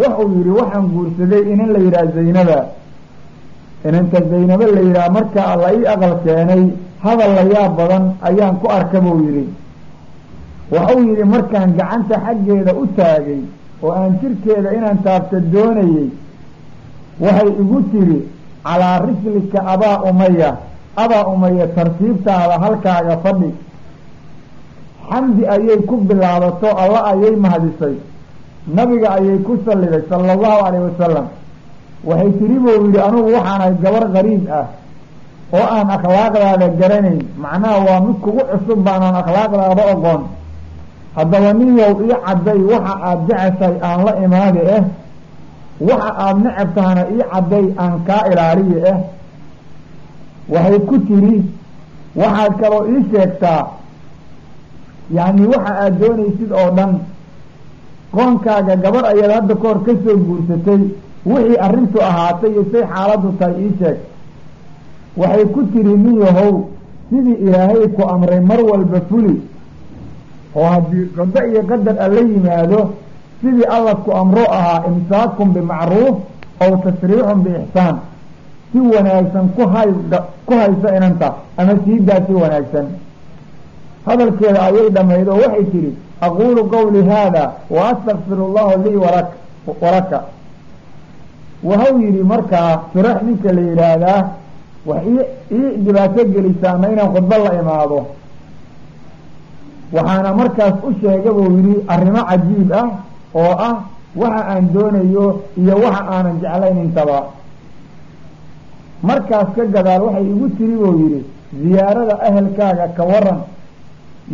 B: wuxuu yidhi waxaan guursaday inan la yidhaha zaynaba inanta zaynabo la yidhaha markaa la ii aqal keenay hadal la yaab badan ayaan ku arka buu yidhi waxuu yidhi markaan gacanta xaggeeda u taagay oo aan jirkeeda inaan taabta doonayey waxay igu tiri calaa rislika abaa umaya abaa umaya tartiibtaada halkaaga fadhi. Xamdi ayay ku bilaabato alla ayay mahadisay nabiga ayay ku salliday sala allahu calayhi wasalam waxay tiri buu yidhi anugu waxaanahay gabar qariib ah oo aan akhlaaqdaada garanayn. Macnaha waa mid kugu cusub baanaan akhlaaqdaada oqoon haddaba ninyow ii cadday waxa aada jeceshay aan la imaadi eh. Waxa aada necab tahana ii cadday aan kaa ilaaliye ah waxay ku tiri waxaad kaloo ii sheegtaa yacni waxa aada doonaysid oo dhan qoonkaaga gabar ayaad hadda kahor ka soo guursatay wixii arrintu ahaatay iyo say xaaladdu tahay ii sheeg. Waxay ku tiri nin yahow sidii ilaahay ku amray mar walba fuli oo haddii qado iyo qadar alla yimaado sidii alla ku amro ahaa imsaakun bimacruuf aw tasriixun biixsaan si wanaagsan ku hay ku hayso inanta ama siidaa si wanaagsan. Hadalkeeda ayay dhamayd oo waxay tidhi aquulu qawli haada wa astakfiru allahu lii walak walaka waxau yidhi markaa surax ninka la yidhaahdaa wax ii dhibaato gelisaa ma inaan khudbo la imaado waxaana markaas u sheega buu yidhi arrimo cajiib ah oo ah waxa aan doonayo iyo waxa aanan jeclayn intaba. Markaas ka gadaal waxay igu tiri buu yidhi ziyaarada ahelkaaga ka waran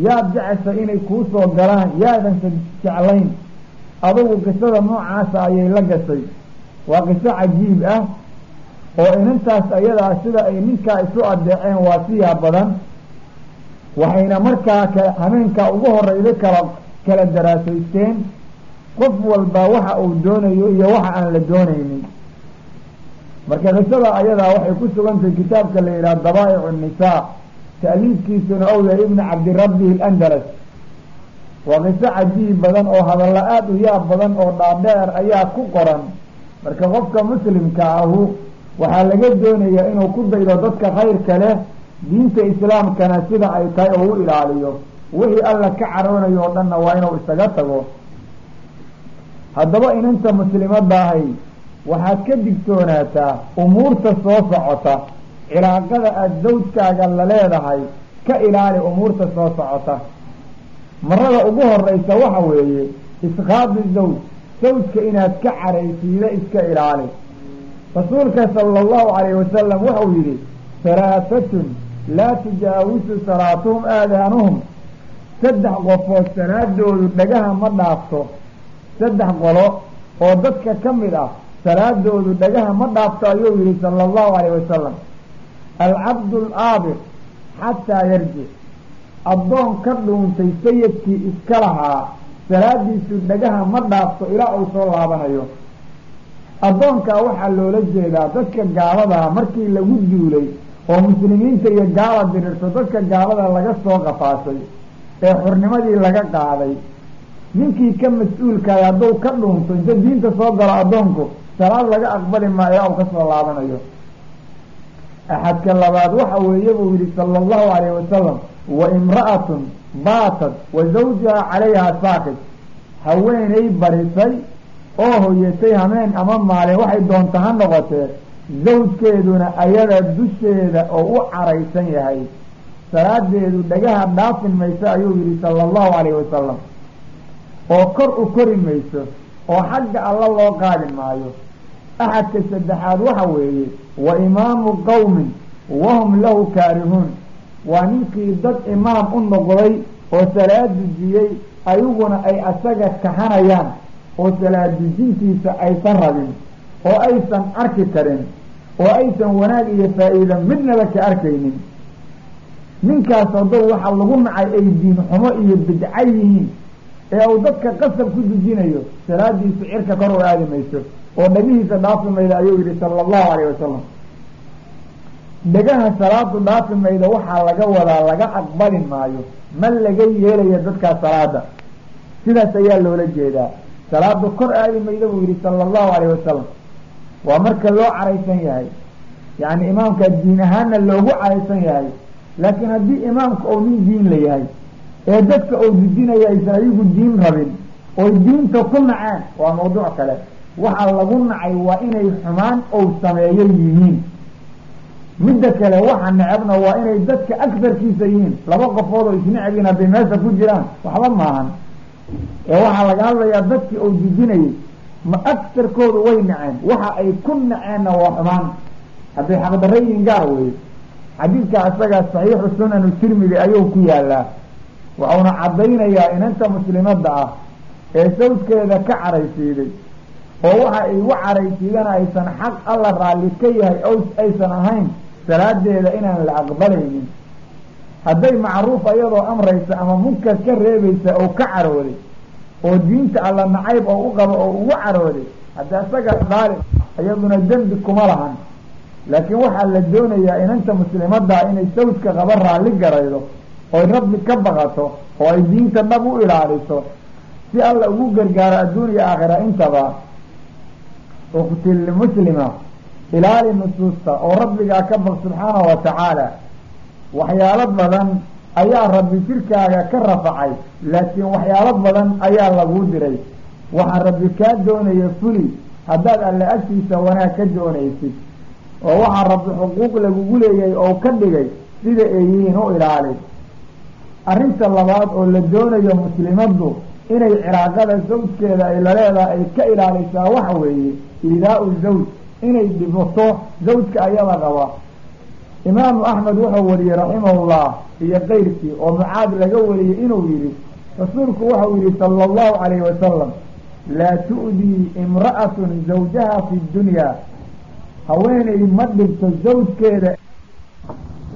B: yaad jecesha inay kuu soo galaan yaadansa jeclayn. Adugu qisada noocaasa ayay la gashay. Waa qiso cajiib ah oo inantaas ayadaa sida ay ninkaa isu adeeceen waa siyaa badan waxayna markaa ka hameenkaa ugu horeyda kala kala daraasaysteen qof walba waxa uu doonayo iyo waxa aan la doonaynin. Marka qisada ayadaa waxay ku sugantahay kitaabka la yidhaha dabaa'icu nisaa ta'liifkiisuna ou yahay ibni cabdirabbi alandalas waa qiso cajiib badan oo hadalla aada u yaab badan oo dhaadheer ayaa ku qoran. Marka qofka muslimka ahu waxaa laga doonayaa inuu ku daydo dadka khayrka leh diinta islaamkana sida ay tahay oo u ilaaliyo wixii alla ka caroonayo oo dhanna waa inuu isaga tago. Haddaba inanta muslimadda ahay waxaad ka digtoonaataa umuurta soo socota cilaaqada aada zawjkaaga la leedahay ka ilaali umuurta soo socota. Marada ugu horeysa waxa weeye isqaadi zawj sawjka inaad ka caraysiida iska ilaali. Rasuulka sala allahu calayhi wasalam wuxuu yidhi halaahatun laa tujaawisu salaatuhum aadaanuhum saddex qofood salaadoodu dhagaha ma dhaafto saddex qolo oo dadka ka mid ah salaadoodu dhagaha ma dhaafto ayuu yihi sala allahu calayhi wasalam alcabdu alaabir xataa yarjic addoon ka dhuuntay sayidkii iska lahaa salaadiisu dhagaha ma dhaafto ilaa uu soo laabanayo addoonkaa waxaa loola jeedaa dadka gaaladaa markii lagu duulay oo muslimiinta iyo gaala dirirto dadka gaalada laga soo qafaashay ee xurnimadii laga qaaday ninkii ka mas'uulkaay hadduu ka dhuunto inta diinta soo galo addoonku salaad laga aqbali maayo uu ka soo laabanayo. Axadka labaad waxa weeye buu yihi sala allahu calayhi wasalam wa imra'atun baatad wa zawjuha calayha saakid haweenay barisay oo hoyatay hameen ama maalin waxay doonta ha noqotee zawjkeeduna ayada dusheeda oo u caraysan yahay. Salaadeedu dhagaha dhaafin mayso ayuu yihi sala allahu calayhi wasalam oo kor u kori mayso oo xagga alla loo qaadi maayo. Axadka saddexaad waxa weeye wa imaamu qowmin wahum lahu kaarihuun waa ninkii dad imaam u noqday oo salaad dujiyey ayaguna ay asaga kahanayaan oo salaad dujintiisa aysan rabin oo aysan arki karin oo aysan wanaag iyo faa-iida midnaba ka arkaynin. Ninkaas haddou waxa lagu nacay ay diin xumo iyo bidca yihiin. Ee uu dadka qasab ku dujinayo salaadiisu cirka kor u aadi mayso oo dhagihiisa dhaafi mayda ayuu yihi sala allahu calayh wasalam dhegaha salaadu dhaafi mayda waxaa laga wadaa laga aqbali maayo ma laga yeelayo dadkaa salaada. Sidaas ayaa loola jeedaa. Salaadu kor aadi mayda buu yihi sala allahu calayh wasalam waa marka loo caraysan yahay. Yacni imaamka diin ahaanna loogu caraysan yahay. Laakiin haddii imaamka uu nin diin la yahay ee dadka uu dujinaya aysan ayagu diin rabin oy diinta ku naceen waa mawduuc kale. Waxaa lagu nacay waa inay xumaan ou sameeyo yihiin. Midda kale waxa necebna waa inay dadka agarkiisa yihiin. Laba qofood oo isnecbiin hadday meesha ku jiraan waxba maahan. Ee waxaa laga hadlayaa dadkii uu dujinayay ma agarkoodu way naceen. Waxa ay ku naceenna waa xumaan. Hadday xaqdarra gaar weeye. Xadiidka isaga saxiixu sunanu tirmidi ayuu ku yaalaa. Wuxuuna caddaynayaa inanta muslimadda ah ee sawdkeeda ka caraysiiday oo waxa ay u caraysiidana aysan xaq alla raalli ka yahay o aysan ahayn salaadeeda inaan la aqbalaynin. Hadday macruuf ayadoo amraysa ama munkar ka reebaysa oo ka carooday oo diinta alla nacayb oo u qabo oo ugu carooday hadda isaga daalim iyaduna dembi kuma lahan. Laakiin waxaa la doonayaa inanta muslimaddaa inay sawjka qaba raalli garaydo oy rabbi ka baqato oo ay diinta dhab u ilaaliso si alla ugu gargaaro adduun iyo aakhira. Intaba uktil muslima ilaali nusuusta oo rabbigaa ka baq subxaanahu wa tacaala waxyaalo badan ayaa rabbi jirkaaga ka rafacay laakiin waxyaalo badan ayaa laguu diray. Waxaa rabbi kaa doonaya fuli haddaad alle agtiisa wanaag ka doonaysid. Oo waxaa rabbi xuquuq lagugu leeyahay oo ka dhigay sida ay yihiin u ilaali arrinta labaad oo la doonayo muslimaddu inay ciraaqada zawjkeeda ay laleedahay ay ka ilaalisaa waxa weeye iidaa-u zawj inay dhibato zawjka ayada qaba imaamu axmed wuxuu wariyey raximahullah iyo keyrkii oo mucaad laga wariyey inuu yihi rasuulku wuxuu yihi sala allahu calayhi wasalam laa tu'dii imra'atun zawjaha fi dunyaa haweeney ma dhibto zawjkeeda.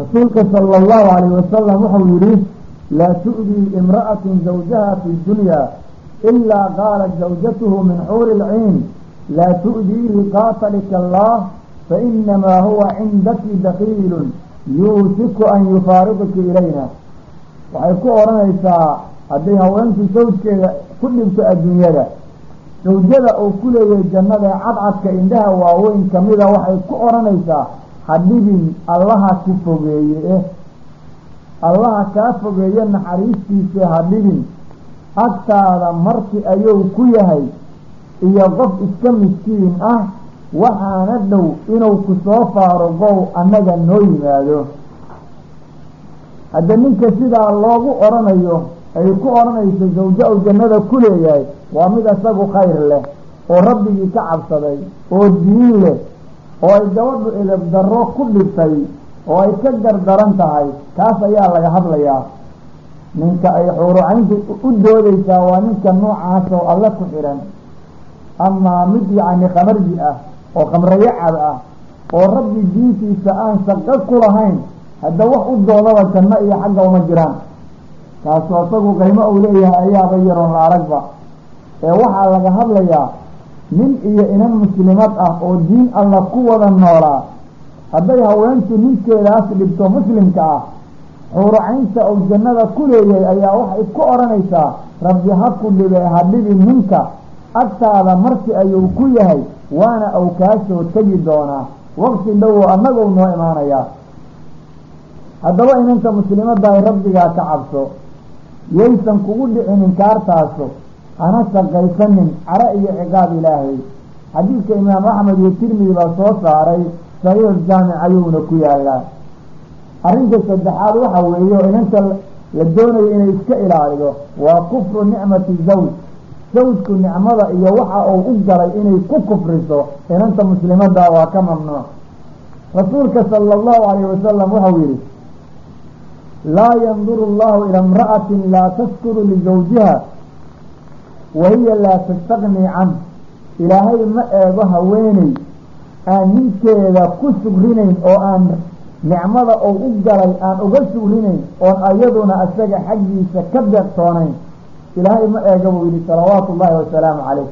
B: Rasuulka sala allahu calayhi wasalam wuxuu yihi laa tu'dii imra'atun zawjaha fi dunyaa ilaa qaalat zawjatuhu min xuuri lciin. Laa tu'diihi qaatalika allah fainamaa huwa cindaki dakiilun yuusiku an yufaaridaki ilayna waxay ku odhanaysaa hadday haweentu sawjkeeda ku dhibto adduunyada sawjada uu ku leeyahay jannada ee cadcadka indhaha waaweyn kamida waxay ku odhanaysaa hadhibin allaha ku fogeeye eh allaha kaa fogeeye naxariistiisa hadhibin agtaada marti ayuu ku yahay iyo qof iska miskiin ah waxaana dhow inuu ku soo faaruqow annaga noo yimaado. Hadda ninka sidaa loogu odhanayo ay ku odhanayso zawjo uu jannada ku leeyahay waa mid isagu khayr leh oo rabbigii ka cabsaday oo diin leh oo ay gabadhu edab darro ku dhibtay oo ay ka gardaran tahay. Kaas ayaa laga hadlayaa. Ninka ay xuurucayntu u doodaysaa waa ninka noocaas oo alle ku xidhan amaa mid yacni khamarji ah oo khamrayo cad ah oo rabbi diintiisa aan shaqo ku lahayn hadda wax u doodaba janno iyo xagga uma jiraan. Kaasu isagu qiimo uu leeyahay ayaaba yaroon la aragba. Ee waxaa laga hadlayaa nin iyo inan muslimad ah oo diin alla ku wada noolaa hadday haweentu ninkeedaas dhibto muslimka ah xuuracaynta uu jannada ku leeyahay ayaa waxay ku odhanaysaa rabbi ha ku dhibe ha dhibi ninka agtaada marti ayuu ku yahay waana uu kaa soo tegi doonaa waqti dhowow annagou noo imaanayaa haddaba inanta muslimadahay rabbigaa ka cabso yaysan kugu dhicin inkaartaaso hana shaqaysanin cara iyo ciqaab ilaahay. Xadiidka imaam axmed iyo tirmidi baa soo saaray saxiix jaamic ayuuna ku yaalaa. Arrinta saddexaad waxa weeye oo inanta la doonayo inay iska ilaalido waa kufru nicmati zawj zawjku nicmada iyo waxa uu u galay inay ku kufriso inanta muslimada waa ka mamnuuc. Rasuulka sala allahu alayhi wasalam wuxuu yihi laa yanduru allahu ila imra'atin laa taskuru lizawjiha wa hiya laa tastaqni canh ilaahay ma eego haweeney aan ninkeeda ku sugrinayn oo aan nicmada uu u galay aan uga sugrinayn oon ayaduna isaga xaggiisa ka deeqtoonayn ilaahay ma eega buu yihi salawaatu ullaahi wasalaamu calayh.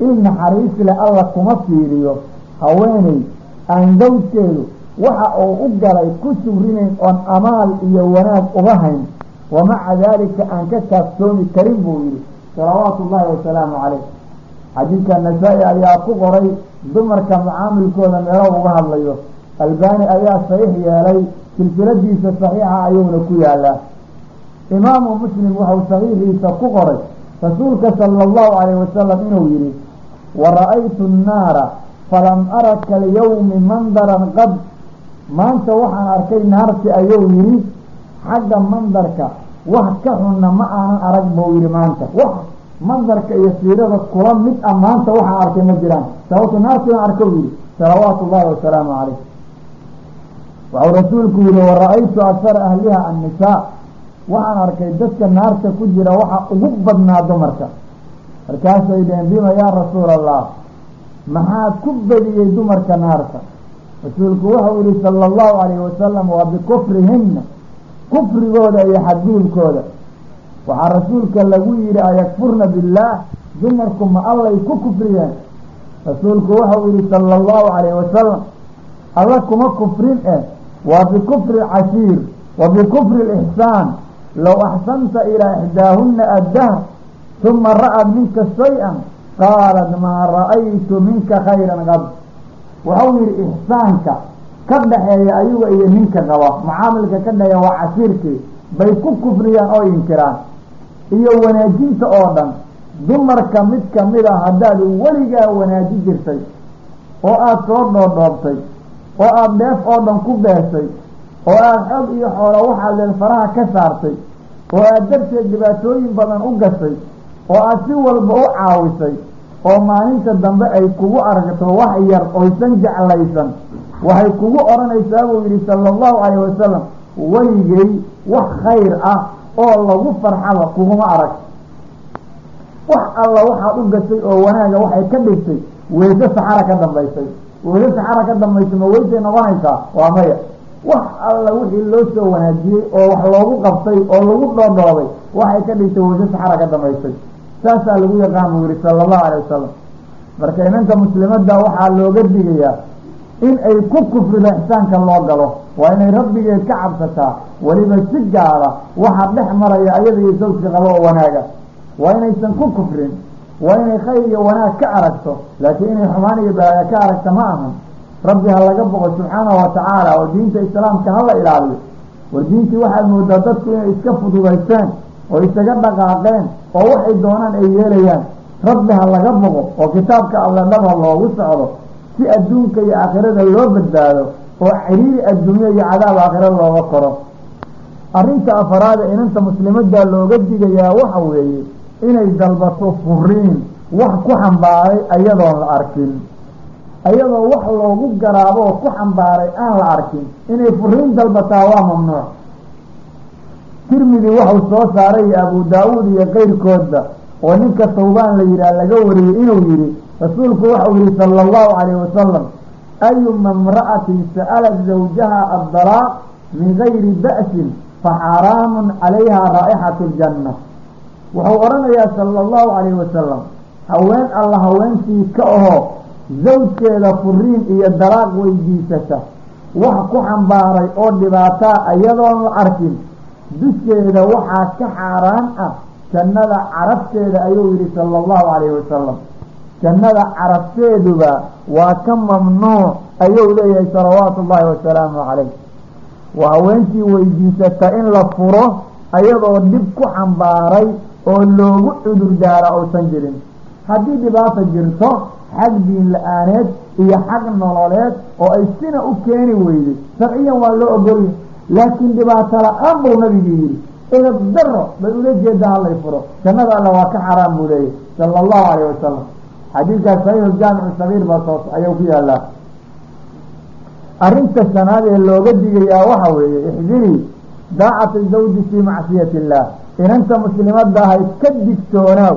B: Il naxariis le alla kuma fiiriyo. Haweeney aan zawjkeedu waxa uu u galay ku sugrinayn oon amaal iyo wanaag uga hayn. Wamaca daalika aan ka kaaftoomi karin buu yihi salawaatu ullaahi wasalaamu calayh. Xadiidka nasaa-i ayaa ku qoray dumarka macaamilkooda meelo uga hadlayo. Albaani ayaa saxiix yeelay silsiladiisa saxiixa ayuuna ku yaalaa imaamu muslim wuxuu saxiixiisa ku qoray rasuulka sala allahu calayhi wasalam inuu yihi wa ra'aytu nnaara falam ara kalyawmi mandaran qad. Maanta waxaan arkay naarti ayuu yihi xagga mandarka wax ka xunna ma aanan arag buu yihi maanta. Wax mandarka iyo siirada kula mid ah maanta waxaan arkay ma jiraan. Sababto naartiaan arkau yihi salawaatu ullahi wasalaamu calayh. Waxau rasuulku yihi wa ra'aytu aksara ahliha annisaa waxaan arkay dadka naarta ku jira waxa ugu badnaa dumarka. Markaasay dheen bima yaa rasuula allah maxaa ku bediyey dumarka naarta? Rasuulku wuxuu yihi sala allahu calayhi wasalam waa bikufrihinna kufrigooda iyo xadguulkooda waxaa rasuulka lagu yihi ayakfurna billaah dumarku ma allay ku kufriyeen. Rasuulku wuxuu yihi sala allahu calayhi wasalam alla kuma kufrin eh waa bikufri cashiir wa bikufri lixsaan low axsanta ilaa ixdaahuna addahr uma ra'ad minka shay-an qaalat maa ra'aytu minka khayran qad wuxuu yihi ixsaanka ka dhaxeeya ayaga iyo ninka qaba mucaamilka ka dhaxeeya waa cashiirkii bay ku kufriyaan oo inkiraan iyo wanaajinta oo dhan dumarka mid ka mid a haddaad weligaa wanaaji jirtay oo aada soo dhoodhoobtay oo aada dheef oo dhan ku beeshay oo aada xog iyo xoolo waxaad leel faraha ka saartay oo aada darteed dhibaatooyin badan u gashay oo aada si walba u caawisay oo maalinta dambe ay kugu aragto wax yar oysan jeclaysan. Waxay kugu odhanaysaa buu yidhi sala allahu calayh wasalam weligay wax khayr ah oo lagu farxaba kuguma arag. Wax alla waxaad u gashay oo wanaaga waxay ka dhigtay weyse saxara ka dambaysay. Weyse saxara ka dambaysay ma weysay noqonaysaa? Waa maya wax alla wixii loo soo wanaajiyey oo wax loogu qabtay oo lagu dhoodhoobay waxay ka dhigtay weyse saxara ka dambaysay saasaa lagu yaqaan buu yihi sala allahu alayh wasalam marka inanta muslimadda waxaa looga digayaa in ay ku kufrido ixsaanka loo galo. Waa inay rabbigeed ka cabsataa weliba si gaara waxaa dhex maraya ayada iyo sawjka qabo oo wanaaga. Waa inaysan ku kufrin waa inay khayr iyo wanaag ka aragto laakiin inay xumaan iyo balaaya ka aragta ma ahan rabbi ha laga boqo subxaanahu watacaala oo diinta islaamka hala ilaaliyo. War diintii waxaad moodaa dadku inay iska fududaysteen oo isaga dhaqaaqeen oo waxay doonaan ay yeelayaan rabbi ha laga boqo oo kitaabka alle dhaba loogu socdo si adduunka iyo aakhirada loo badbaado oo ciriiri adduunyo iyo cadaab aakhira looga koro. Arrinta afaraada inanta muslimadda looga digayaa waxa weeye inay dalbato furiin wax ku xambaaray ayadoon la arkin ayadoo wax loogu garaabo oo ku xambaaray aan la arkin inay furiin dalbataa waa mamnuuc. Tirmidi waxau soo saaray abu daawuud iyo keyrkoodba oo ninka tawbaan la yidhaah laga wariyey inuu yihi rasuulku waxau yihi sala allahu calayhi wasalam ayuma imra'atin sa'alat zawjaha addalaaq min gayri ba'sin faxaraamun calayha raa'ixatu ljanna wuxuu odhanayaa sala allahu calayhi wasalam haween alla haweentii ka ahoo zawjkeeda furiin iyo dalaaq weydiisata. Wax ku xambaaray oo dhibaataa iyadoon la arkin. Dusheeda waxaa ka xaaraan ah jannada carabteeda ayuu yihi sala allahu calayhi wasalam jannada carabteeduba waa ka mamnuuc ayuu leeyahay salawaatu ullaahi wasalaamu calayh. Waa haweentii weydiisata in la furo ayadoo dhib ku xambaaray oo loogu cudur daara uusan jirin. Haddii dhibaata jirto xag diin la'aaneed iyo xag nololeed oo ay sina u keeni weyday sharciyan waa loo ogolya laakiin dhibaato la'aan buu nabigu yihi edab daro bay ula jeedaa halay furo. Jannada alla waa ka xaraam buu leeyahy sala allahu calayh wasalam xadiidkaas saxiixu jaamicu sagiir baa soos ayuu ku yaalaa. Arrinta shanaad ee looga digayaa waxa weeye ixdirii daacata zawji fii macsiyati illaah inanta muslimadda ahay ka digtoonaaw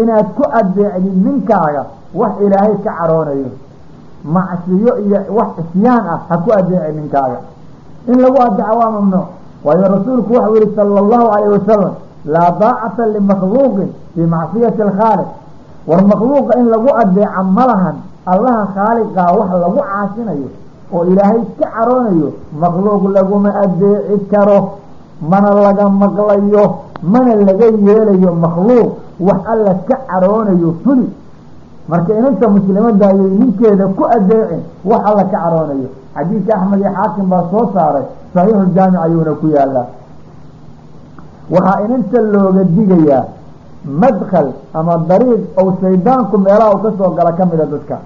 B: inaad ku adeecdid ninkaaga wax ilaahay ka caroonayo macsiyo iyo wax isyaan ah ha ku adeeci ninkaaga in lagu adeeco waa mamnuuc waayo rasuulku waxau yihi sala allahu calayh wasalam laa daacata limakhluuqin fii macsiyati alkhaaliq war makhluuqa in lagu adeeca ma lahan allaha khaaliqaa wax lagu caasinayo oo ilaahay ka caroonayo makhluuq laguma adeeci karo. Mana laga maqlayo mana laga yeelayo makhluuq wax alla ka caroonayo fuli marka inanta muslimadda ayay ninkeeda ku adeecin wax alla ka caroonayo. Xadiidka axmed iyo xaakim baa soo saaray saxiixu jaamic ayuuna ku yaalaa waxaa inanta looga digayaa madkhal ama dariiq ou shaydaanku meelaha u ka soo gala ka mida dadka.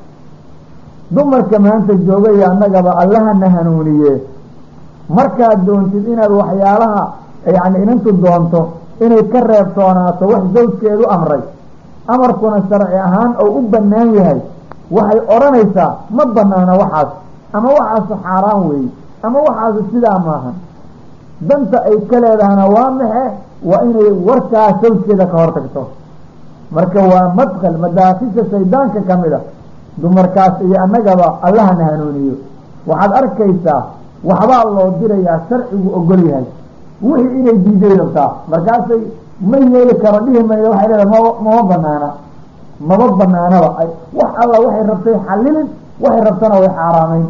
B: Dumarka maanta joogaya annagaba allahana hanuuniye markaad doontid inaad waxyaalaha yacni inantu doonto inay ka reebtoonaato wax zawjkeedu amray amarkuna sharci ahaan oo u bannaan yahay waxay odhanaysaa ma banaana waxaas ama waxaasu xaaraan weeye ama waxaasu sidaa maahan danta ay ka leedahana waa maxe waa inay warkaa sawjkeeda ka hor tagto marka waa madkhal madaakisha shaydaanka ka mid a dumarkaas iyo annagaba allahana hanuuniyo. Waxaad arkaysaa waxbaa loo dirayaa sharcigu ogol yahay. Wixii inay diiday rabtaa markaasay ma yeeli karo dhihi mayda waxay leedahay maba mama banaana. Maba banaanaba wax alla waxay rabtay xallilin waxay rabtana way xaaraameyn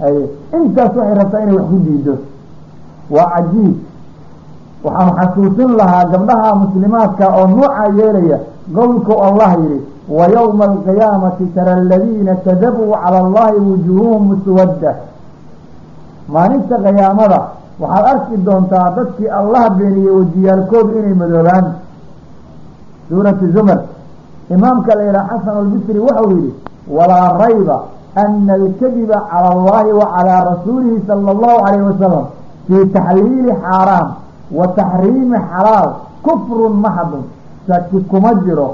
B: haye intaas waxay rabtaa inay wax ku diido waa cajiib. Waxaan xasuusin lahaa gabdhaha muslimaadka oo nuucaa yeelaya. Qowlku allah yidhi wa yowma alqiyaamati tara aladiina kadabuu cala allahi wujuuhuhum muswadda. Maalinta qiyaamada waxaad arki doontaa dadkii allah beeniyey wajiyaalkoodu inay madoobaan suurati zumar. Imaamka la yidhaha xasan albisri waxau yidhi walaa rayba ana alkadiba cala allahi wa calaa rasuulihi sala allahu calayhi wasalam fii taxliili xaaraam wa taxriimi xalaal kufrun maxdun shaki kuma jiro.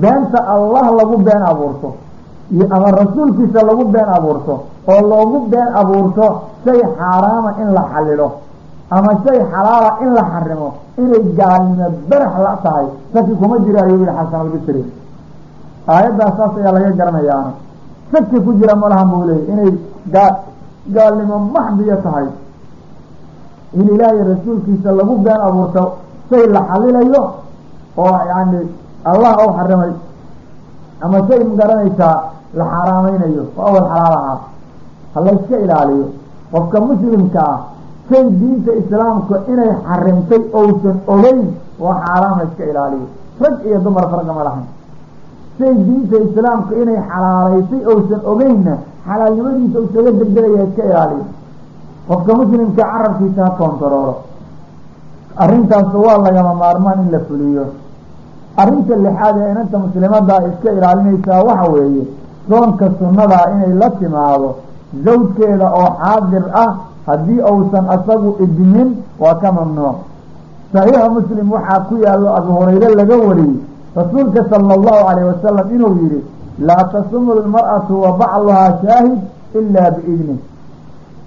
B: Beenta allah lagu been abuurto iyo ama rasuulkiisa lagu been abuurto oo loogu been abuurto shay xaaraama in la xallilo ama shay xalaala in la xarimo inay gaalnimo berax la tahay shaki kuma jiro ayuu yihi xasan albisri aayaddaas saas ayaa laga garanayaana shaki ku jira malahan buu inay gaa gaalnimo maxdiya tahay. In ilaahay rasuulkiisa lagu been abuurto shay la xalilayo oo yani allah ou xarimay ama shay ma garanaysaa la xaaraameynayo oo awal xalaal ahaa. Ha layska ilaaliyo. Qofka muslimka ah shay diinta islaamka inay xarimtay ousan ogeyn waa xaaraam la iska ilaaliyo. Rag iyo dumar farqa ma lahan shay diinta islaamka inay xalaalaysay ousan ogeynna xalaalnimadiisa u isaga degdegaya iska ilaaliyo. Qofka muslimka carabkiisa ha koontaroolo arrintaas waa lagama maarmaan in la fuliyo. Arrinta lixaad ee inanta muslimada iska ilaalinaysaa waxa weeye soonka sunnadaa inay la timaado zawjkeeda oo xaadir ah haddii uusan asagu idmin waa ka mamnuuc. Saxiixa muslim waxaa ku yaallo abu hurayre laga wariyey. Rasuulka sala allahu calayh wasalam inuu yihi laa tasumu lmar'atu wa bacduhaa shaahid ilaa biidnih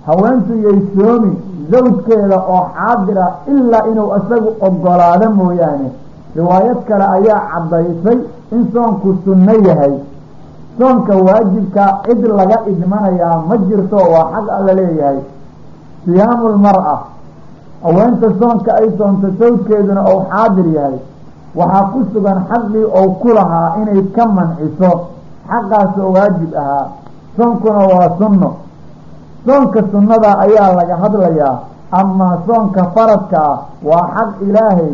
B: haweentu yay soomi zawjkeeda oo xaadir ah ilaa inuu isagu ogolaado mooyaane. Riwaayad kale ayaa caddaysay in soonku sunno yahay soonka waajibkaa cid laga idmanayaa ma jirto waa xaq alla leeyahay. Siyaamu lmar-a haweenta soonka ay soonto sawjkeeduna ou xaadir yahay. Waxaa ku sugan xaqii ou ku lahaa inay ka manciso. Xaqaasoo waajib ahaa. Soonkuna waa sunno. Soonka sunnada ayaa laga hadlayaa. Amaa soonka faradka ah waa xaq ilaahay.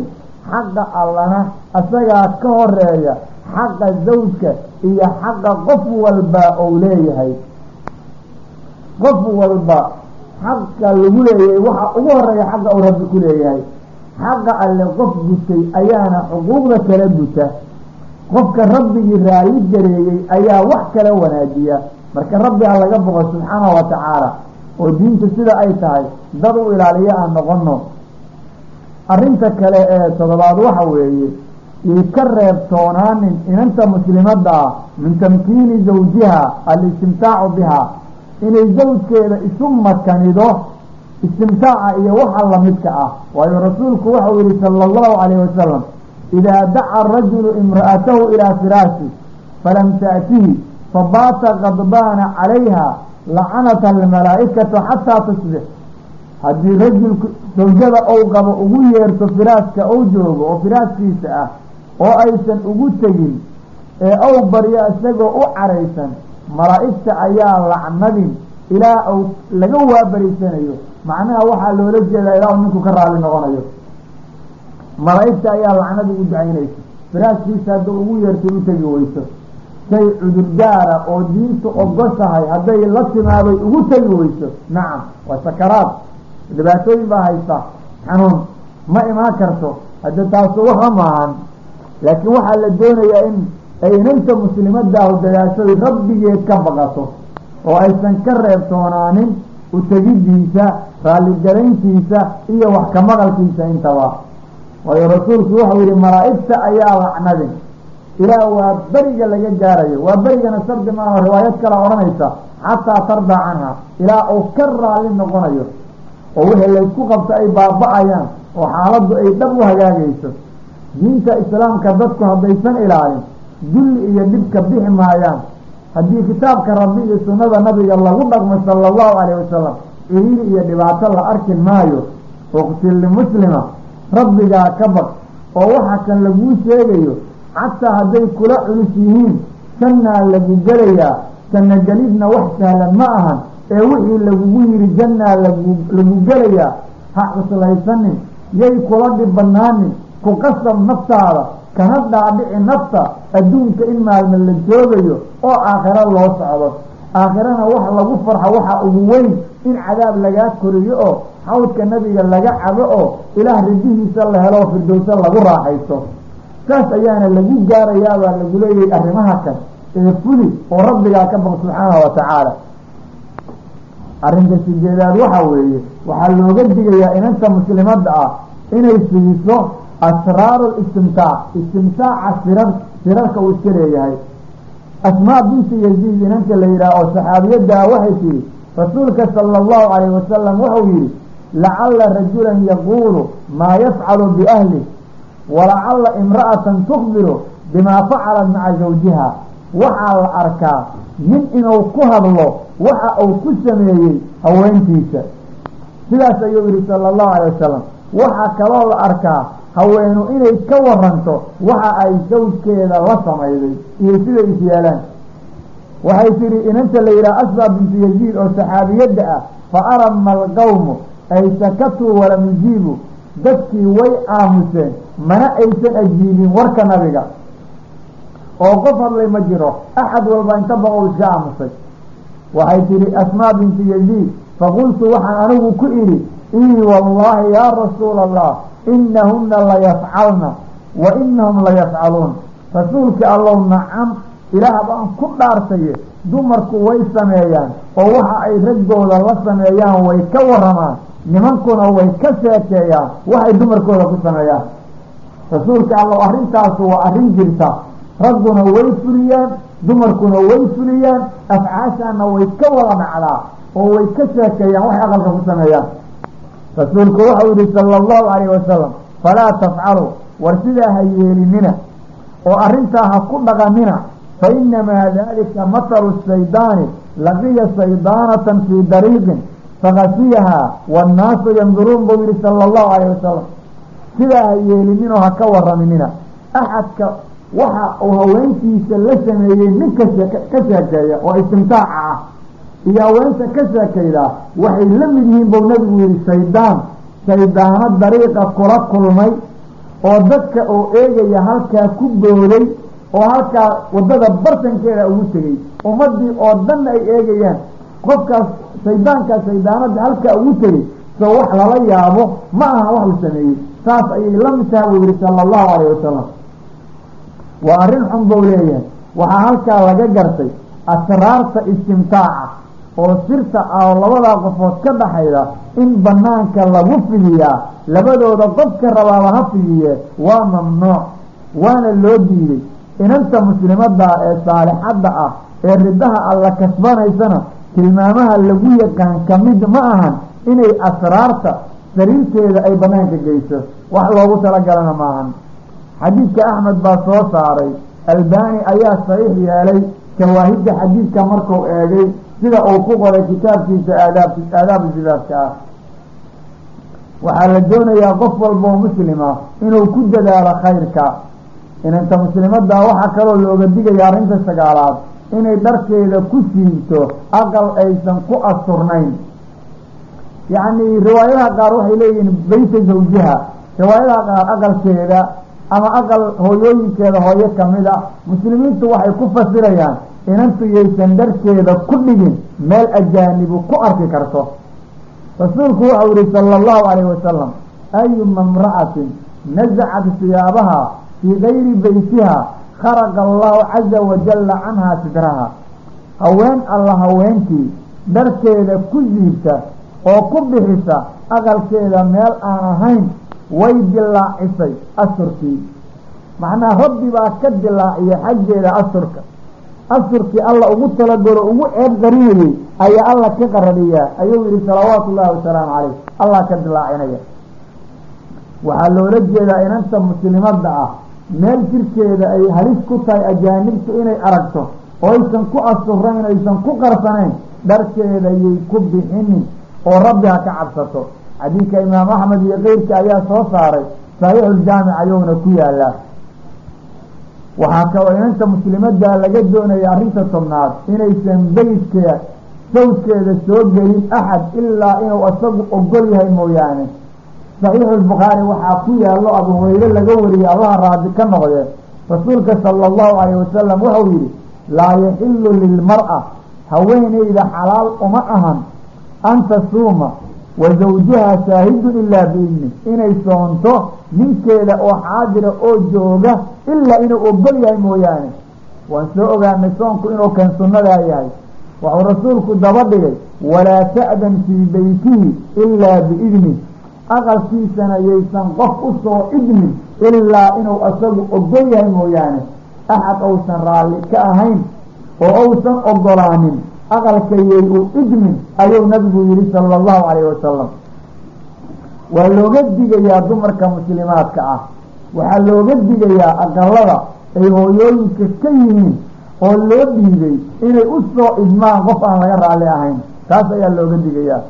B: Xaqa allana isagaa ka horreeya xaqa zawjka iyo xaqa qof walba ou leeyahay. Qof walba xaqa lagu leeyahay waxa ugu horreeya xaqa uu rabbi ku leeyahay. Xaqa alle qof gutay ayaana xuquuqda kala guta. Qofka rabbigii raalli gareeyey ayaa wax kala wanaajiya. Marka rabbi ha laga boqo subxaanahu wa tacaala oo diinta sida ay tahay dad u ilaaliyo aan noqono arrinta kale ee todobaad waxa weeye ii ka reebtoonaanin inanta muslimadda ah min tamkiini zawjiha al-istimtaacu bihaa inay zawjkeeda isu makanido istimtaaca iyo waxa lamidka ah waayo rasuulku waxau yihi sala allahu calayhi wasalam idaa daca arajulu imra'atahu ilaa firaashi falam taatihi fabaata qadbaana calayha lacanata almalaa'ikatu xataa tusbix haddii rajulku zawjada ou qabo ugu yeerto firaaska ou joogo oo firaaskiisa ah oo aysan ugu tegin ee ou baryo isagoo u caraysan malaa'igta ayaa lacnadin ilaa uu laga waabariysanayo macnaha waxaa loola jeedaa ilaa uu ninku ka raali noqonayo. Malaa'igta ayaa lacnadi u ducaynaysa firaaskiisa hadduu ugu yeertay u tegi weyso shay cudurdaara oo diintu ogoshahay hadday la timaaday ugu tegi weyso nacam waa sakaraad. Dhibaatooyin baa haysa. Xanuun. Ma imaan karto. Hadda taasu waxa maahan laakiin waxaa la doonayaa in ay inanta muslimadaahu dadaashoy rabbigeed ka baqato oo aysan ka reebtoonaanin utegidiisa raalligarayntiisa iyo wax ka maqalkiisa intaba. Waayo rasuulku wuxuu yihi malaa'igta ayaa lacnadin. Ilaa waa beriga laga gaarayo. Waa berigana sardi maaha riwaayad kale odhanaysa. Xataa tardaa canha. Ilaa uu ka raalli noqonayo. Oo wixii laysku qabto ay baaba-ayaan oo xaaladdu ay dhab u hagaagayso diinta islaamka dadku haddaysan ilaalin dulli iyo dhibka bixi maayaan. Haddii kitaabka rabbi iyo sunnada nabiga lagu dhaqmo sala allahu calayh wasalam ciriiri iyo dhibaato la arki maayo. Uqtil limuslima rabbigaa ka baq oo waxa kan laguu sheegayo xataa hadday kula culus yihiin jannaa lagu gelayaa janno gelidna wax sahlan ma ahan ee wixii lagugu yidhi jannaa lagu lagu gelayaa ha cuslaysanin yay kula dhib banaanin ku qasab naftaada kana dhaadhici nafta adduunka in maalmo la joogayo oo aakhiro loo socdo. Aakhirana wax lagu farxo waxa ugu weyn in cadaab lagaa koriyo oo xawdka nabiga laga cabo oo ilaah ridihiisa la helo firdowso lagu raaxaysto. Saas ayaana lagu gaarayaa baa lagu leeyahay arrimaha kan ee fuli oo rabbigaa ka baq subxaanahu wa tacaala. Arrinta sideedaad waxa weeye waxaa looga digayaa inanta muslimadda ah inay fiiso asraaru listimtaac istimtaaca sirar sirarka uu iska leeyahay asmaa binti yaziid inanta la yidhaah oo saxaabiyaddaa waxay tihi rasuulka sala allahu calayh wasalam wuxuu yidhi lacalla rajulan yaquulu maa yafcalu biahlih walacalla imra'atan tukbiru bimaa facalat maca zawjiha waxaa la arkaa nin inuu ku hadlo waxa uu ku sameeyey haweentiisa sidaas ayuu yihi sala allahu calay wasalam waxaa kaloo la arkaa haweenu inay ka waranto waxa ay sawjkeeda la samayday iyo siday is yeelaan waxay tidhi inanta la yidhaha asba bintu yaziid oo saxaabiyadda ah fa arama alqawmu ay sakatuu walam yujiibu dadkii way aamuseen mana aysan ajiibin warka nabiga. Oo qof hadlay ma jiro axad walba inta baqow iska aamusay. Waxay tidhi asmaa bintu yaziid faqultu waxaan anigu ku idhi ii wallaahi yaa rasuula allah inahuna layafcalna wa inahum layafcaluun rasuulka allow nacam ilaah baan ku dhaartaye dumarku way sameeyaan oo waxa ay raggooda la sameeyaan way ka waramaan nimankuna way ka sheekeeyaan waxay dumarkooda ku sameeyaan rasuulka allow arrintaasu waa arrin jirta ragguna way fuliyaan dumarkuna way fuliyaan afcaashaana way ka wada dhacdaa oo way ka sheekeeyaan waxay aqalka ku sameeyaan rasuulku waxau yihi sala allahu calayh wasalam falaa tafcalu war sidaa ha yeelinina oo arrintaa ha ku dhaqanina fa inamaa dalika matalu shaydaani laqiya shaydaanatan fii dariiqin fakasiyahaa waannaasu yanduruun buu yihi sala allahu calayh wasalam sidaa ha yeelininoo ha ka waraminina axadka waxa uu haweentiisa la sameeyey ninka ka sheekeeya oo istimtaaca ah iyo haweenta ka sheekaydaa waxay la mid yihiin buu nabigu yihi shaydaan shaydaano dariiqa kula kulmay oo dadka oo eegaya halkaa ku booday oo halkaa waddada bartankeeda ugu tegey ummadii oo dhanna ay eegayaan qofkaas shaydaankaa shaydaanada halkaa ugu tegey soo wax lala yaabo ma aha wax uu sameeyey. Saas ayay la mid buu yihi sala allahu calayh wasalam waa arrin xun buu leeyahay. Waxaa halkaa laga gartay asraarta istimtaaca oo sirta ah oo labadaa qofood ka dhaxayda in banaanka lagu fidiyaa labadooda qofka rabaaba ha fidiye waa mamnuuc waana loo diiday inanta muslimadda ee saalixadda ah ee ridaha alla kasbanaysana tilmaamaha lagu yaqaan ka mid ma ahan inay asraarta sariirteeda ay banaanka geyso. Wax loogu talagalana maahan xadiidka axmed baa soo saaray. Albani ayaa saxiix yeelay. Shawaahidda xadiidka markuu eegay sida uu ku qoray kitaabkiisa aadaab aadaabu sidaadka ah. Waxaa la doonayaa qof walba oo muslima inuu ku dadaalo khayrka. Inanta muslimadda waxaa kaloo looga digaya arrinta sagaalaad inay dharkeeda ku siibto aqal aysan ku asturnayn. Yacni riwaayadaha qaar waxay leeyihiin beyta zawjiha. Riwaayadaha qaar aqalkeeda ama aqal hooyooyinkeeda hooyo ka mid a muslimiintu waxay ku fasirayaan inantu yaysan dharkeeda ku dhigin meel ajaanibu ku arki karto. Rasuulku waxau yihi sala allahu calayh wasalam ayuma imra'atin nasacat siyaabaha fii gayri beytiha kharaqa allahu caza wajalla canhaa sidraha. Haween alla haweentii dharkeeda ku siibta oo ku bixisa aqalkeeda meel aan ahayn way dilaacisay asturkii macnaha rabbi baa ka dilaaciyay xaggeeda asturka asturkii alla ugu talagalo ugu ceeb qarinayey ayaa alla ka qarariyaa ayuu yihi salawaatu ullahi wasalaamu calayh. Allah ka dilaacinaya waxaa loola jeedaa inanta muslimadda ah meel jirkeeda ay halis ku tahay ajaanibtu inay aragto oo aysan ku asurayn aysan ku qarsanayn dharkeeda yay ku bixinin oo rabbi ha ka cabsato xadiidka imaam axmed iyo keyrka ayaa soo saaray saxiixuljaamic ayuuna ku yaalaa. Waxaa kaloo inanta muslimadda laga doonaya arrinta tobnaad inaysan beydkeeda sawdkeeda soo gelin axad ilaa inuu isagu ogol yahay mooyaane. Saxiixulbukhaari waxaa ku yaallo abu hureyre laga wariyey allaha raadi ka noqdee rasuulka sala allahu calayh wasalam wuxuu yidhi laa yaxilu lilmar-a haweeneyda xalaal uma ahan. An tasuuma wa zawjuhaa shaahidun ilaa biidni. Inay soonto ninkeeda oo xaadira oo jooga ilaa inuu ogol yahay mooyaane. Waan soo ogaanay soonku inuu kan sunnadaa yahay. Wuxuu rasuulku daba dhigay walaa ta'dan fii beytihi ilaa biidni. Aqalkiisana yaysan qof u soo idmin ilaa inuu isagu ogol yahay mooyaane. Axad uusan raalli ka ahayn oo uusan ogolaanin aqalka yay u idmin ayuu nabigu yihi sala allahu calayhi wasalam waa looga digayaa dumarka muslimaadka ah. Waxaa looga digayaa aqalada ay hooyooyinka ka yihiin oo loo dhiibay inay u soo idmaan qof aan laga raalli ahayn. Taas ayaa looga digayaa.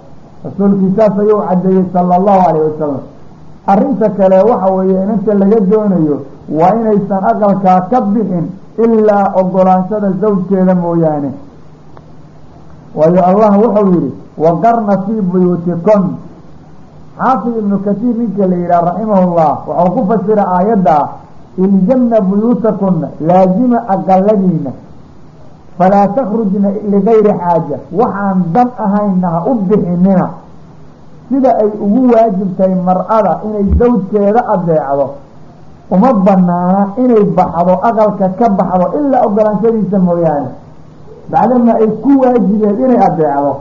B: Rasuulkii saas ayuu caddeeyey sala allahu calayhi wasalam arrinta kale waxa weeye inanta laga doonayo waa inaysan aqalkaa ka bixin ilaa ogolaanshada zawjkeeda mooyaane waayo allah wuxuu yidhi waqarna fii buyuutikon xaafid ibnu kasiir ninka la yidhaha raximahullah waxau ku fasira aayadda iljamna buyuutakuna laazima aqaladiina falaa takhrujna ligayri xaaja. Waxaan dan ahayna ha u bixinina sida ay ugu waajibtahay mar-ada inay zawjkeeda adeecdo uma banaana inay baxdo aqalka ka baxdo ilaa ogolaanshadiisa mooyaane bacdama ay ku waajibeed inay adeecdo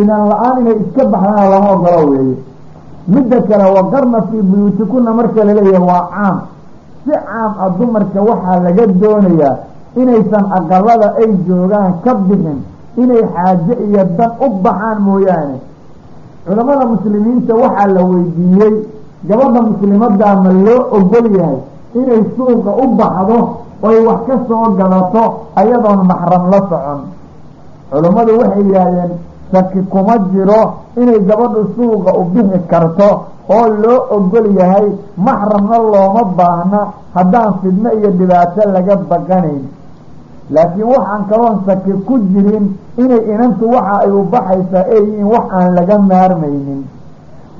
B: idan la'aan inay iska baxdana lama ogolo weeye. Midda kale waqarna fii buyuutikuna marka la leeyahay waa caam. Si caam ah dumarka waxaa laga doonayaa inaysan aqalada ay joogaan ka bixin inay xaaje iyo dan u baxaan mooyaane. Culamada muslimiinta waxaa la weydiiyey gabadha muslimadaa ma loo ogol yahay inay suuqa u baxdo oy wax ka soo gadato ayadoon maxram la socon. Culammadu waxay yidhaahdeen shaki kuma jiro inay gabadhu suuqa u bixi karto oo loo ogol yahay maxramna looma baahna haddaan fidno iyo dhibaato laga baqanayn laakiin waxaan kaloon saki ku jirin inay inantu waxa ay u baxaysaa ay yihiin wax aan laga maarmaynin.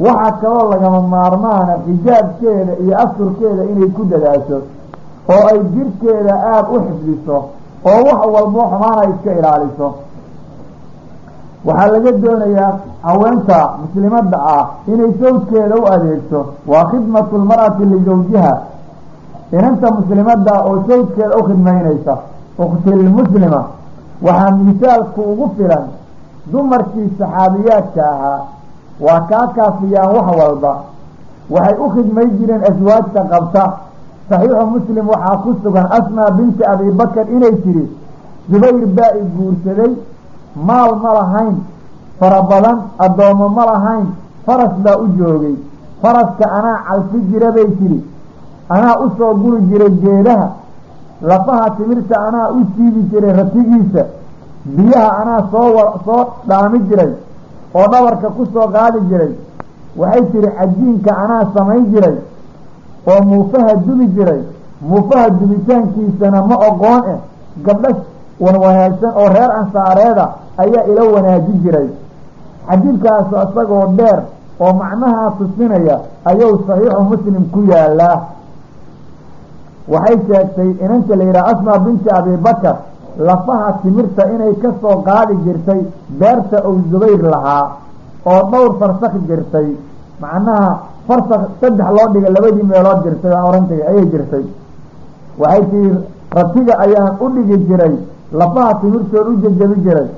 B: Waxaa kaloo lagama maarmaana xijaabkeeda iyo asturkeeda inay ku dadaasho oo ay jirkeeda aada u xifdiso oo wax walbo xumaana iska ilaaliso. Waxaa laga doonayaa haweenta muslimadda ah inay sawjkeeda u adeegto. Waa khidmatu lmar'ati lisawjiha inanta muslimadda oo sawjkeeda u khidmaynaysa ukhtilmuslima waxaa misaalku ugu filan dumarkii saxaabiyaadka ahaa waa kaa kaafiyaan wax walba. Waxay u khidmay jireen aswaajta qabta saxiixu muslim waxaa ku sugan asmaa binti abibakar inay tiri jubayr baa i guursaday maal ma lahayn fara badan addoommo ma lahayn faras baa u joogay faraska anaa calfi jira bay tiri anaa u soo guri jiray geedaha lafaha timirta anaa u siibi jiray ratigiisa biyaha anaa soo soo dhaami jiray oo dhabarka ku soo qaadi jiray waxay tihi cajiinka anaa samayn jiray oo muufaha dubi jiray. Muufaha dubitaankiisana ma oqoon eh. Gabdho wan wanaagsan oo reer ansaareeda ayaa ila wanaaji jiray. Xadiidkaasu isagoo dheer oo macnahaa tusinaya ayuu saxiixu muslim ku yaalaa waxay sheegtay inanta la yidhaha asmaa binti abibakar lafaha timirta inay ka soo qaadi jirtay beerta ou zubayr lahaa oo dhowr farsak jirtay. Macnaha farsak saddex loo dhigay labadii meelood jirtay aan orantay ayay jirtay waxay tii ratiga ayaan u dhigi jiray lafaha timirtood u jajabi jiray.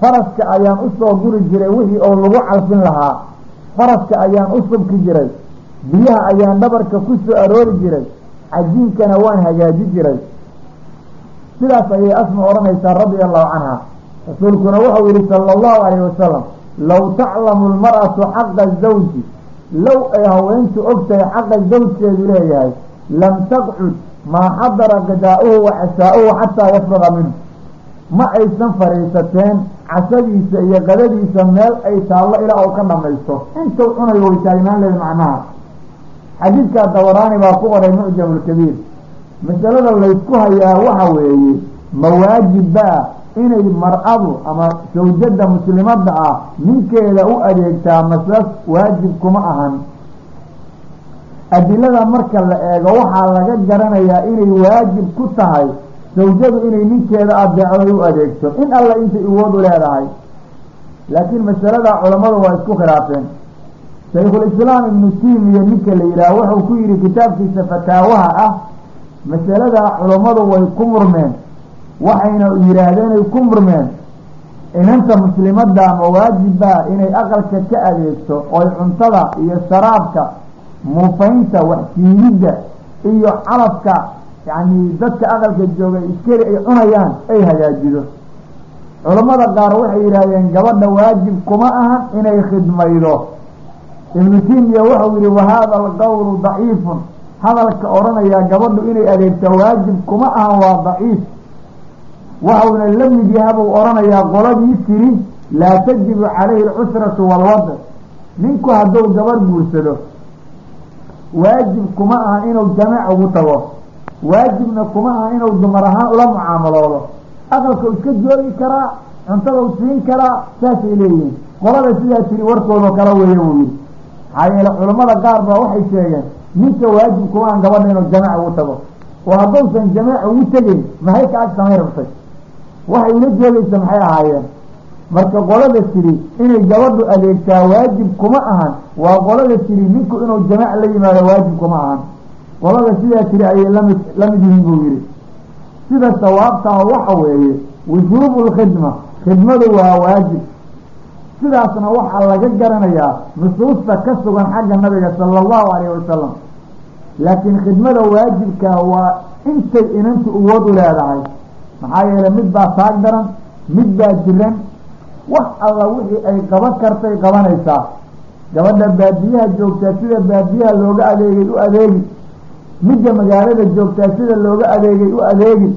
B: Faraska ayaan u soo guri jiray wixii oo lagu calfin lahaa. Faraska ayaan u subki jiray. Biyaha ayaan dhabarka ku soo aroori jiray. Cajiinkana waan hagaaji jiray. Sidaas ayay asma odhanaysaa radia allahu canha rasuulkuna wuxuu yihi sala allahu calayhi wasalam low taclamu lmar'atu xaqa zawji low ay haweentu ogtahay xaqa zawjkeedu leeyahay lam taqcud maa xadara gadaa'uhu wa casaa'uhu xataa yafruqa minhu ma aysan fadhiisateen casadiisa iyo qadadiisa meel ay taallo ilaa uu ka dhamaysto intuu cunayo way taagnaan leed macnaha xadiidkaa dabaraani baa ku qoray mucjamulkabiir masalada laysku hayaa waxa weeye mawaajibba inay mar-adu ama sawjada muslimadda ah ninkeeda u adeegtaa maslas waajib kuma ahan. Adilada marka la eego waxaa laga garanayaa inay waajib ku tahay sawjadu inay ninkeeda adeecday u adeegto in alla intay awood u leedahay. Laakiin masalada culammadu waa isku khilaafeen shaykhulislaam ibnu tiimiya ninka la yidhaah wuxuu ku yidhi kitaabkiisa fataawaha ah masalada culammadu way ku murmeen waxayna yidhaahdeenay ku murmeen inanta muslimadda ama waajibba inay aqalka ka adeegto oy cuntada iyo sharaabka muufaynta waxsiiyidda iyo calafka yacni dadka aqalka jooga iskeli ay cunayaan ay hagaajido. Culammada qaar waxay yidhaahdeen gabadha waajib kuma ahan inay khidmaydo. Ibnu tiimiya wuxuu yihi wahaada alqowlu daciifun. Hadalka odhanayaa gabadhu inay adeegto waajib kuma ahan waa daciif waxauna la mid yahabuu odhanayaa qoladii tiri laa tajibu calayhi alcusratu waalwad ninku hadduu gabarh guursado waajib kuma aha inuu jamiic ugu tago waajibna kuma aha inuu dumar ahaan ula mucaamaloodo aqalka iska joogi karaa cuntada u siin karaa saasay leeyihiin qolada sidaa tiri warkoodoo kala weeye wuu yihi maxaa yeele culammada qaar baa waxay sheegeen ninka waajib kuma ahan gabadha inuu jamiic ugu tago oo haddausan jamiic ugu tegeyn maxay ka ag samay rabtay waxay ula jeegaysa maxay ahaayeen? Marka qolada tiri inay gabadhu adeegtaa waajib kuma ahan. Waa qolada tiri ninku inuu jamiic la yimaado waajib kuma ahan. Qolada sidaa tiri ayay la mid la mid yihiin buu yihi sida sawaabtaa waxa weeye wujuubu lkhidma khidmadu waa waajib. Sidaasna waxaa laga garanayaa nusuusta ka sugan xagga nabiga sala allahu alayhi wasalam laakiin khidmada waajibka waa intay inantu awood u leedahay maxaa yeelay mid baa taag daran mid baa jiran. Wax alla wixii ay qaban kartay qabanaysaa gabadha baadiyaha joogtaa sida baadiyaha looga adeegay u adeegi midda magaalada joogtaa sida looga adeegay u adeegi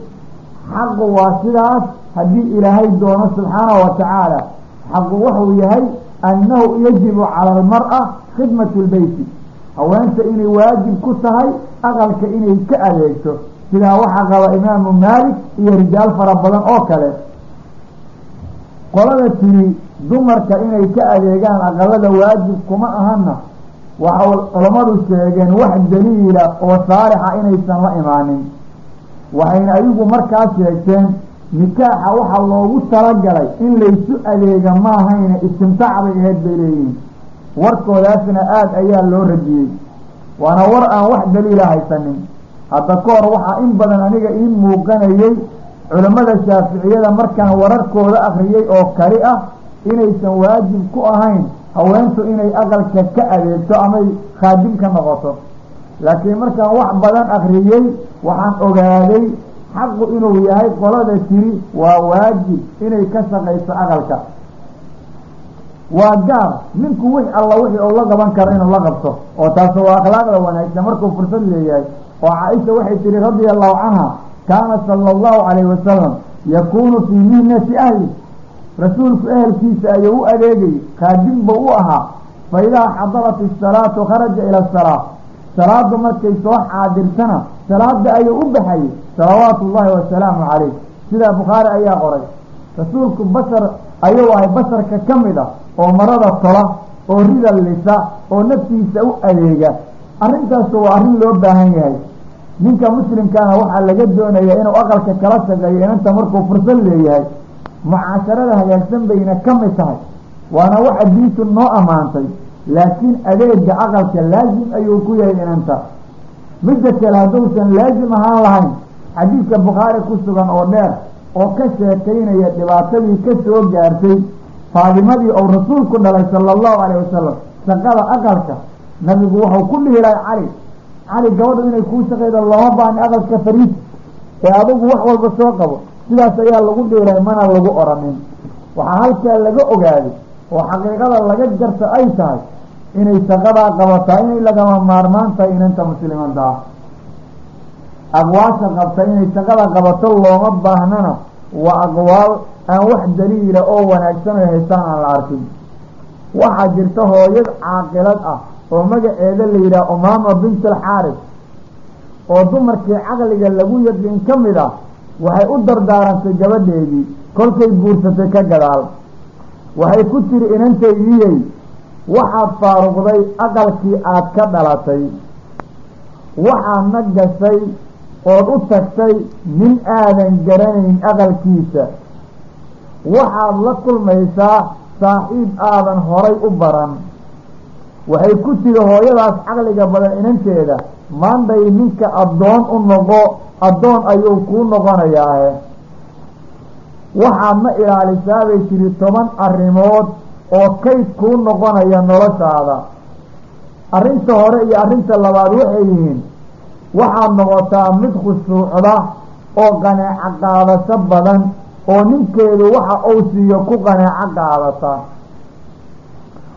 B: xaqu waa sidaas haddii ilaahay doono subxaanahu wa tacaala. Xaqu wuxuu yahay annahu yajibu cala almar-a khidmatu lbeyti haweenta inay waajib ku tahay aqalka inay ka adeegto sidaa waxaa qaba imaamu maalik iyo rijaal fara badan oo kale. Qolada tiri dumarka inay ka adeegaan aqalada waajib kuma ahana waxay culammadu sheegeen wax daliila oo saalixa inaysan la imaanin. Waxayna ayagu markaas sheegteen nikaaxa waxaa loogu talagalay in laysu adeega maahayna istimtaac bay aheyd bay leeyihiin. Warkoodaasna aada ayaa loo radiyey waana war aan wax daliila haysanin hadda ka waxaa in badan aniga ii muuqanayey culammada shaaficiyada markaan wararkooda akriyey oo kali ah inaysan waajib ku ahayn haweentu inay aqalka ka adeegto amay khaadim ka noqoto. Laakiin markaan wax badan akriyey waxaan ogaaday xaqu inuu yahay qolada tiri waa waajib inay ka shaqayso aqalka. Waa gaar ninku wix alla wixii uu la qaban karo inuu la qabto oo taasi waa akhlaaqda wanaagsan markuu fursad leeyahay oo caaisha waxay tihi radia allahu canha kaana sala allahu calayhi wasalam yakuunu fii mihnati ahli. Rasuulku ehelkiisa ayuu u adeegayay khaadim buu u ahaa fa idaa xadarat isalaatu kharaja ila asalaa salaada markay soo xaadirtana salaada ayuu u baxayay salawaatu ullahi wasalaamu calayh. Sidaa bukhaari ayaa qoray rasuulku basar ayuu ahay basarka ka mid ah oo marada tola oo rida lisa oo naftiisa u adeega. Arrintaasu waa arrin loo baahan yahay ninka muslimkaana waxaa laga doonayaa inuu aqalka kala shaqeeyo inanta markuu fursad leeyahay mucaasharada hagaagsan bayna ka mid tahay. Waana waxa diintu noo ammaantay laakiin adeega aqalka laazim ayuu ku yahay inanta midda kale hadduusan laazim ahaan lahayn xadiidka bukhaari ku sugan oo dheer oo ka sheekaynaya dhibaatadii ka soo gaartay faadimadii ou rasuulku dhalay sala allahu calayh wasalam shaqada aqalka nabigu wuxuu ku dhihi lahay cali cali gabadhu inay kuu shaqaydo looma baahni aqalka fariid ee adigu wax walba soo qabo. Sidaas ayaa lagu dhiiray mana lagu oranin. Waxaa halkaa laga ogaaday oo xaqiiqada laga garta ay tahay inay shaqadaa qabataa inay lagama maarmaan tahay inanta muslimada. Ah aqwaasha qabta inay shaqada qabato looma baahnana waa aqwaal aan wax daliila oo wanaagsan ay haystaan aan la arkin. Waxaa jirta hooyad caaqilad ah oo magaceeda la yidhaha umaama bint alxaaris oo dumarkii caqliga lagu yaqiin ka mid ah waxay u dardaarantay gabadheedii kolkay guursatay ka gadaal. Waxay ku tiri inantaydiyey waxaad faaruqday aqalkii aad ka dhalatay. Waxaadna gashay ood u tagtay nin aadan garanayn aqalkiisa. Waxaad la kulmaysaa saaxiib aadan horay u baran waxay ku tiri hooyadaas caqliga badan inanteeda. Maanday ninka addoon u noqo addoon ayuu kuu noqonayaahe waxaadna ilaalisaa bay tiri toban arrimood oo kayd kuu noqonaya noloshaada. Arrinta hore iyo arrinta labaad waxay yihiin waxaad noqotaa mid khushuucda oo qaneeco qaadasho badan oo ninkeedu waxa uu siiyo ku qaneeco qaadata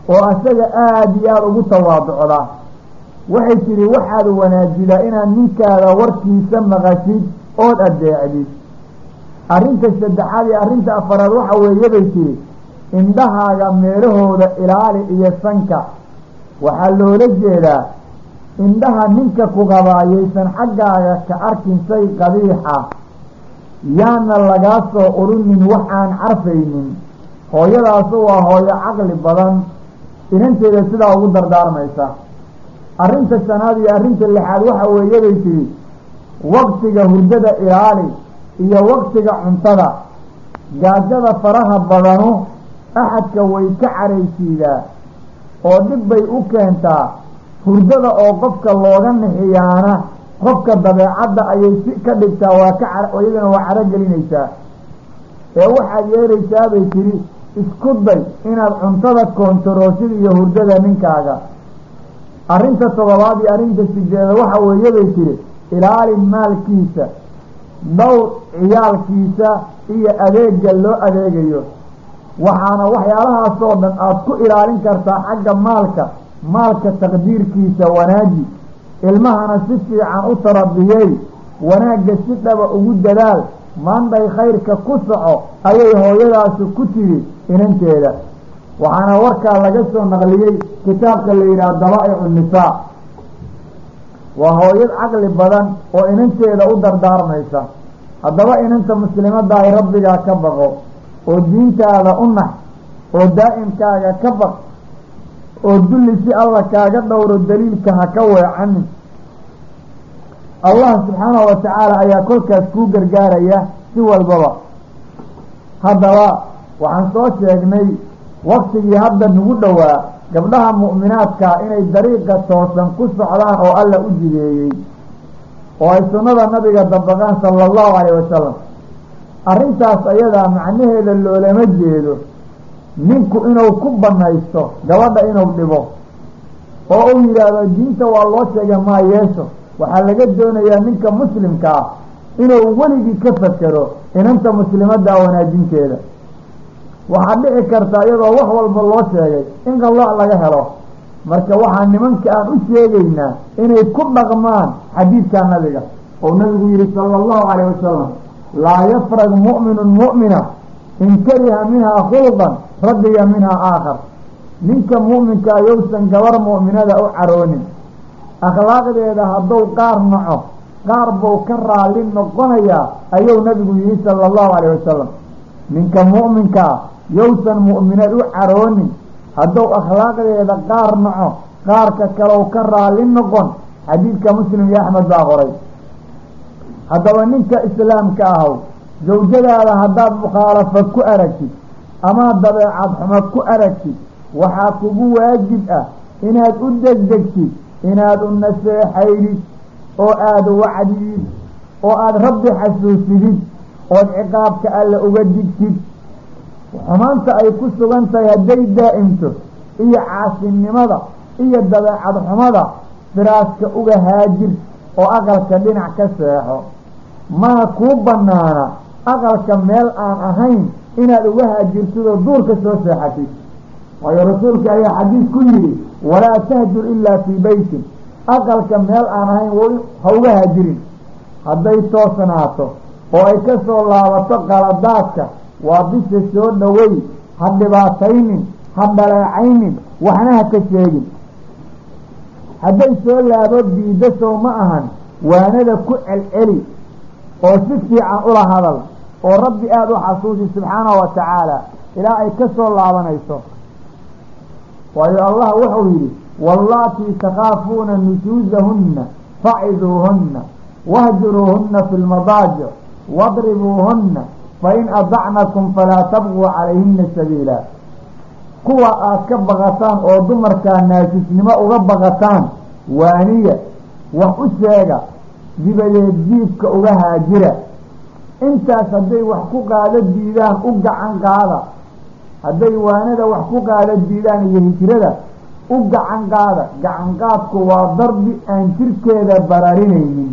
B: oo asaga aada iyo aada ugu tawaaducda waxay tidhi waxaad wanaajidaa inaad ninkaada warkiisa maqashid ood addeecdid. Arrinta saddexaad iyo arrinta afaraad waxa weeye bay tihi indhahaaga meelahooda ilaali iyo sanka. Waxaa loola jeedaa indhaha ninka ku qabaayaysan xaggaaga ka arkin shay qabiixa yaana lagaa soo urinin wax aan carfaynin. Hooyadaasu waa hooyo caqli badan inanteeda sidaa ugu dardaarmaysa. Arrinta shanaad iyo arrinta lixaad waxa weeye bay tihi waqtiga hurdada ilaali iyo waqtiga cuntada. Gaajada faraha badanu axadka way ka caraysiidaa oo dhib bay u keentaa. Hurdada oo qofka looga nixiyaana qofka dabeecadda ayay si ka dhigtaa waa ka iyadana waa caro gelinaysaa. Ee waxaad yeelaysaa bay tidhi isku day inaad cuntada koontaroosid iyo hurdada ninkaaga. Arrinta todobaad iyo arrinta sideeda waxa weeye bay tidhi ilaali maalkiisa dhowr ciyaalkiisa iyo adeega loo adeegayo. Waxaana waxyaalahaasoo dhan aada ku ilaalin kartaa xagga maalka maalka taqdiirkiisa wanaaji. Ilmahana si fiican u tarabiyey wanaagga si dhaba ugu dadaal maanday khayrka ku soco ayay hooyadaasi ku tidhi inanteeda. Waxaana warkaa laga soo naqliyey kitaabka la yidhaha dabaa'icu nisaa. Waa hooyad caqli badan oo inanteeda u dardaarmaysa. Haddaba inanta muslimadaahi rabbigaa ka baqo oo diintaada u nax oo daa'imkaaga ka baq oo dulli si alla kaaga dhowro daliilka ha ka weecanin. Allah subxaanahu wa tacaala ayaa kolkaas kuu gargaaraya si walbaba. Haddaba waxaan soo sheegnay waktigii hadda nagu dhowaa gabdhaha mu'minaadkaa inay dariiqa toosan ku socdaan oo alla u jideeyey oo ay sunnada nabiga dabaqaan sala allahu calayh wasalam arrintaas ayadaa macnaheeda loolama jeedo. Ninku inuu ku banaysto gabadha inuu dhibo oo uu yidhaahdo diinta waa loo sheega maa yeesho. Waxaa laga doonayaa ninka muslimka ah inuu weligii ka fakero inanta muslimadda wanaajinteeda waxaa dhici karta iyadoo wax walba loo sheegay in qallooc laga helo. Marka waxaa nimanka aan u sheegaynaa inay ku dhaqmaan xadiidka nabiga. Oo nabigu yihi sala allahu calayh wasalam laa yafrag mu'minun mu'mina in kariha minhaa khulqan radiya minhaa aakhar. Ninka mu'minkaa yowsan gabar mu'minada u caroonin. Akhlaaqdeeda hadduu qaar naco qaar buu ka raalli noqonayaa ayuu nabigu yihi sala allahu calayh wasalam ninka mu'minkaa yowsan mu'minad u caroonin hadduu akhlaaqdeeda qaar naco qaarka kalow ka raalli noqon xadiidka muslim iyo axmed baa qoray. Haddaba ninka islaamka ahow zawjadaada haddaad mukhaalafad ku aragtid ama dabeecad xumad ku aragtid waxaa kugu waajib ah inaad u degdegtid inaad u naseexaydid oo aada wacdidid oo aada rabbi xasuusidid ood ciqaabka alle uga digtid xumaanta ay ku sugan tahay hadday daa'imto iyo caasinimada iyo dabeecad xumada firaaska uga haajir oo aqalka dhinac ka seexo. Mana kuu banaana aqalka meel aan ahayn inaad uga haajirtidoo duurka soo seexatid. Waayo rasuulka ayaa xadiis ku yidhi walaa tahjur ilaa fii beytin aqalka meel aan ahayn ha uga haajirin. Hadday toosnaato oo ay ka soo laabato qaladaadka waa bisha soo dhowey ha dhibaataynin ha dhaleecaynin waxna ha ka sheegin. Hadday soo laabo diiddo sow ma ahan waanada ku celceli oo si fiican ula hadal oo rabbi aada u xasuusi subxaanahu wa tacaala ilaa ay ka soo laabanayso. Waayo allah wuxuu yidhi wallaatii takhaafuuna nusuusahunna faciduuhunna wahjuruuhunna fi lmadaajic wadribuuhunna fain adacnakum falaa tabquu calayhina sabiila kuwa aad ka baqataan oo dumarkaa naasisnimo uga baqataan waaniya wax u sheega dibadeed jiibka uga haajira intaas hadday wax ku qaado diidaan u gacan qaada hadday waanada wax ku qaado diidaan iyo hijrada u gacan qaada gacan qaadku waa darbi aan jirkeeda bararinaynin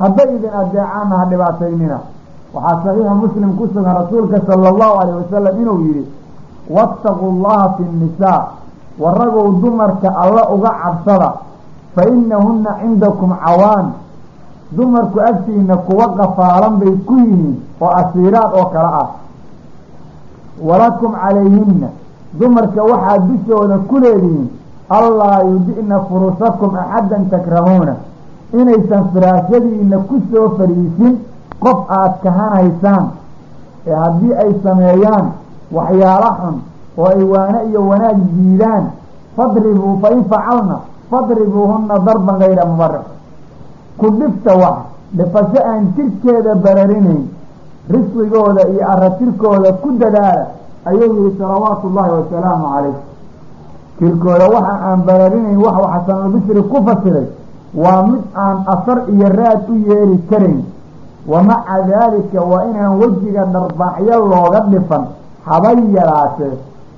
B: hadday idin adeecaanna ha dhibaataynina waxaa saxiixa muslim ku sugan rasuulka sala allahu alayh wasalam inuu yidhi waataquu llaha fi nnisaa waragow dumarka alla uga cabsada fa inahunna cindakum cawaan. Dumarku agtiina kuwa qafaalan bay ku yihiin oo asiiraad oo kale ah. Walakum calayhinna dumarka waxaad dushooda ku leedihiin allaa yudi'na furusakum axaddan takrahuuna inaysan firaashadiina ku soo fariisin qof aad kahanaysaan ee haddii ay sameeyaan waxyaalo xun oo ay waane iyo wanaag diidaan fadribuu fa in facalna fadribuuhunna darban gayra mubarix ku dhifta wax dhifasho aan jirkeeda bararinayn risqigooda iyo aratirkooda ku dadaala ayuu yihi salawaatu ullaahi wasalaamu calayh. Jirkooda waxa aan bararinayn wax xasanulbisri ku fasiray waa mid aan asar iyo raad u yeeli karayn wa maca daalika waa inaan wejiga dharbaaxyo looga dhifan habay yaraatee